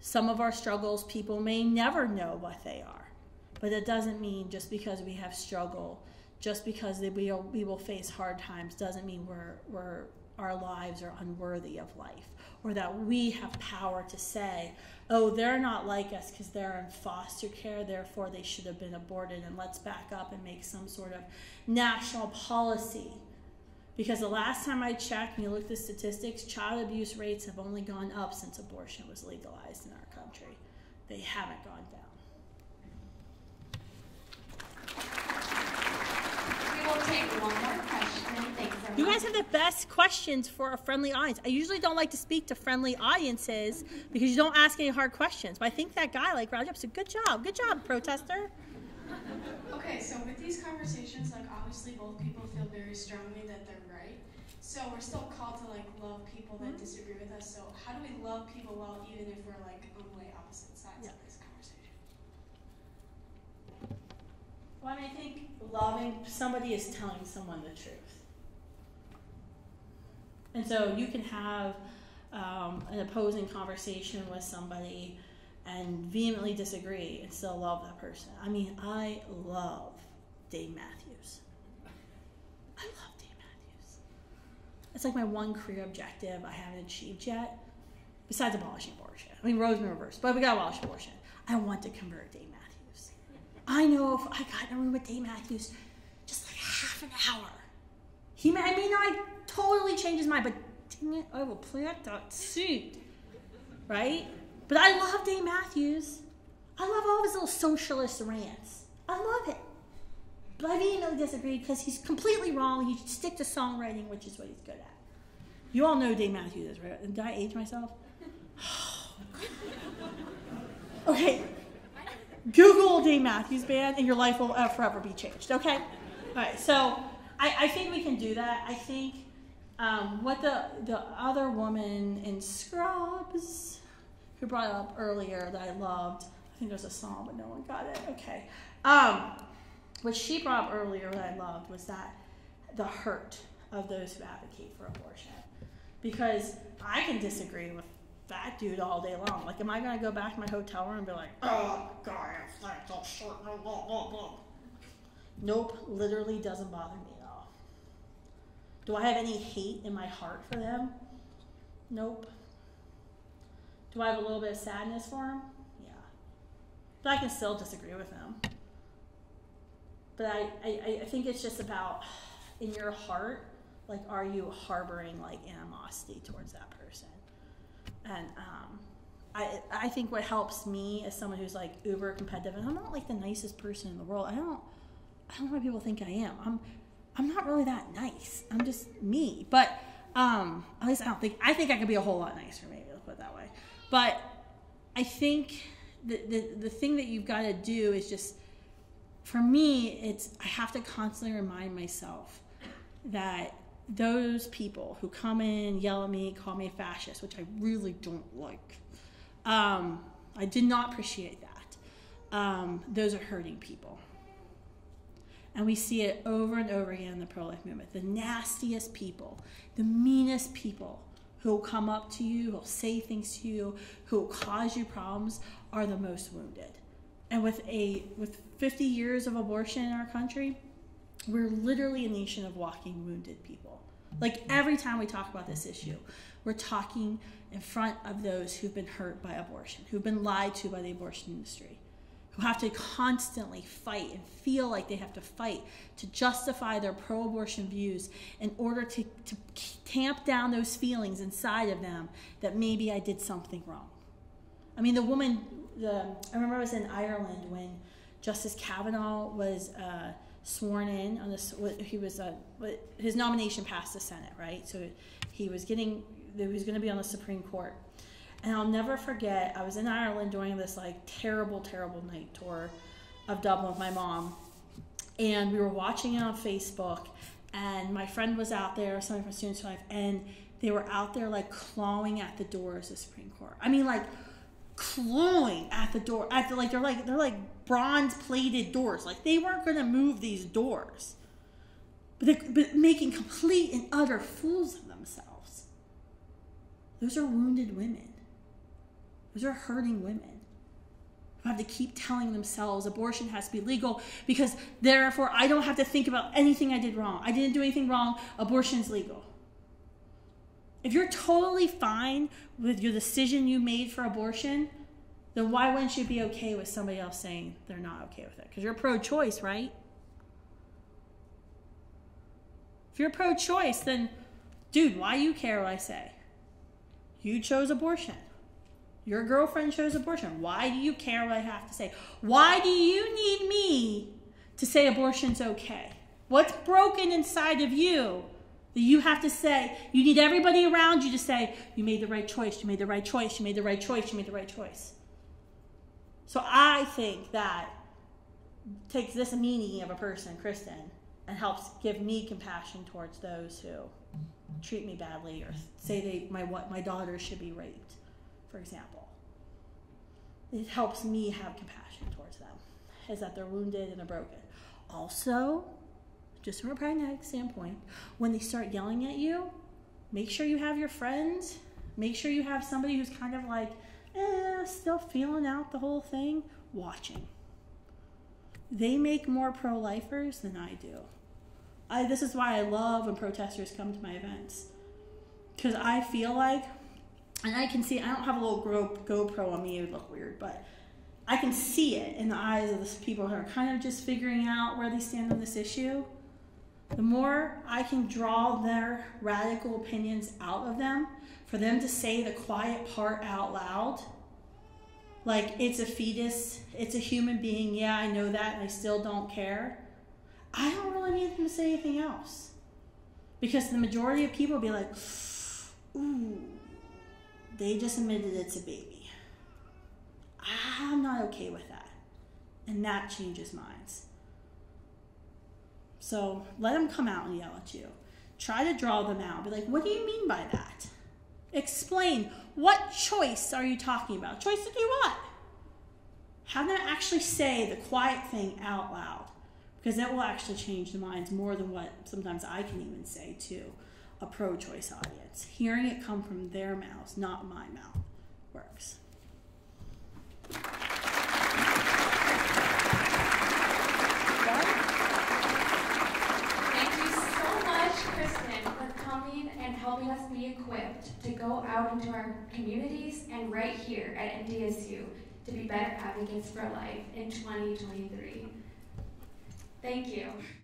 Some of our struggles people may never know what they are. But that doesn't mean just because we have struggle, just because we we will face hard times, doesn't mean we're, we're, our lives are unworthy of life or that we have power to say, oh, they're not like us because they're in foster care, therefore they should have been aborted, and let's back up and make some sort of national policy. Because the last time I checked, and you look at the statistics, child abuse rates have only gone up since abortion was legalized in our country. They haven't gone down. We will take one more you guys have the best questions for a friendly audience. I usually don't like to speak to friendly audiences because you don't ask any hard questions. But I think that guy, like Rajab, said, good job. Good job, protester. Okay, so with these conversations, like obviously both people feel very strongly that they're right. So we're still called to like love people that mm-hmm. disagree with us. So how do we love people well even if we're like on way opposite sides yeah. of this conversation? Well, I, mean, I think loving somebody is telling someone the truth. And so you can have um, an opposing conversation with somebody and vehemently disagree and still love that person. I mean, I love Dave Matthews. I love Dave Matthews. It's like my one career objective I haven't achieved yet, besides abolishing abortion. I mean, Roe in reverse, but we got to abolish abortion. I want to convert Dave Matthews. I know if I got in a room with Dave Matthews just like half an hour, he may, I may not totally change his mind, but dang it, I will plant that seed. Right? But I love Dave Matthews. I love all his little socialist rants. I love it. But I vehemently disagree because he's completely wrong. He should stick to songwriting, which is what he's good at. You all know Dave Matthews is, right? Did I age myself? [SIGHS] okay. Google Dave Matthews Band and your life will uh, forever be changed, okay? All right, so I, I think we can do that. I think um, what the, the other woman in Scrubs who brought up earlier that I loved. I think there's a song, but no one got it. Okay. Um, what she brought up earlier that I loved was that the hurt of those who advocate for abortion. Because I can disagree with that dude all day long. Like, am I going to go back to my hotel room and be like, oh, God, that's short. Nope, literally doesn't bother me. Do I have any hate in my heart for them? Nope. Do I have a little bit of sadness for them? Yeah. But I can still disagree with them. But I, I, I think it's just about in your heart, like, are you harboring like animosity towards that person? And um, I, I think what helps me as someone who's like uber competitive, and I'm not like the nicest person in the world. I don't, I don't know why people think I am. I'm, I'm not really that nice. I'm just me. But um, at least I don't think. I think I could be a whole lot nicer. Maybe let's put it that way. But I think the the, the thing that you've got to do is just, for me, it's I have to constantly remind myself that those people who come in, yell at me, call me a fascist, which I really don't like. Um, I did not appreciate that. Um, those are hurting people. And we see it over and over again in the pro life movement. The nastiest people, the meanest people who will come up to you, who will say things to you, who will cause you problems, are the most wounded. And with a with 50 years of abortion in our country, we're literally a nation of walking wounded people. Like every time we talk about this issue, we're talking in front of those who've been hurt by abortion, who've been lied to by the abortion industry, who have to constantly fight and feel like they have to fight to justify their pro abortion views in order to, to tamp down those feelings inside of them that maybe I did something wrong. I mean, the woman, the, I remember I was in Ireland when Justice Kavanaugh was. Uh, sworn in on this. He was uh, his nomination passed the Senate, right? So he was getting he was going to be on the Supreme Court. And I'll never forget. I was in Ireland during this like terrible, terrible night tour of Dublin with my mom, and we were watching it on Facebook. And my friend was out there, somebody from Students Life, and they were out there like clawing at the doors of the Supreme Court. I mean, like clawing at the door. At the, like they're like they're like bronze plated doors. Like they weren't going to move these doors, but, they, but making complete and utter fools of themselves. Those are wounded women. Those are hurting women who have to keep telling themselves abortion has to be legal because therefore I don't have to think about anything I did wrong. I didn't do anything wrong. Abortion is legal. If you're totally fine with your decision you made for abortion, then why wouldn't you be okay with somebody else saying they're not okay with it? Because you're pro choice, right? If you're pro choice, then, dude, why you care what I say? You chose abortion. Your girlfriend chose abortion. Why do you care what I have to say? Why do you need me to say abortion's okay? What's broken inside of you that you have to say? You need everybody around you to say, you made the right choice, you made the right choice, you made the right choice, you made the right choice. So I think that takes this meaning of a person, Kristen, and helps give me compassion towards those who treat me badly or say they my my daughter should be raped, for example. It helps me have compassion towards them, is that they're wounded and they're broken. Also, just from a pragmatic standpoint, when they start yelling at you, make sure you have your friends. Make sure you have somebody who's kind of like eh, still feeling out the whole thing, watching. They make more pro lifers than I do. I, this is why I love when protesters come to my events. Because I feel like, and I can see, I don't have a little GoPro on me, it would look weird, but I can see it in the eyes of the people who are kind of just figuring out where they stand on this issue. The more I can draw their radical opinions out of them, for them to say the quiet part out loud, like it's a fetus, it's a human being, yeah, I know that, and I still don't care. I don't really need them to say anything else. Because the majority of people be like, ooh, they just admitted it's a baby. I'm not okay with that. And that changes minds. So let them come out and yell at you. Try to draw them out. Be like, what do you mean by that? Explain what choice are you talking about? Choice to do what? Have them actually say the quiet thing out loud because that will actually change the minds more than what sometimes I can even say to a pro choice audience. Hearing it come from their mouths, not my mouth, works. Thank you so much, Kristan, for coming and helping us be equipped to go out into our communities and right here at NDSU to be better advocates for life in 2023. Thank you.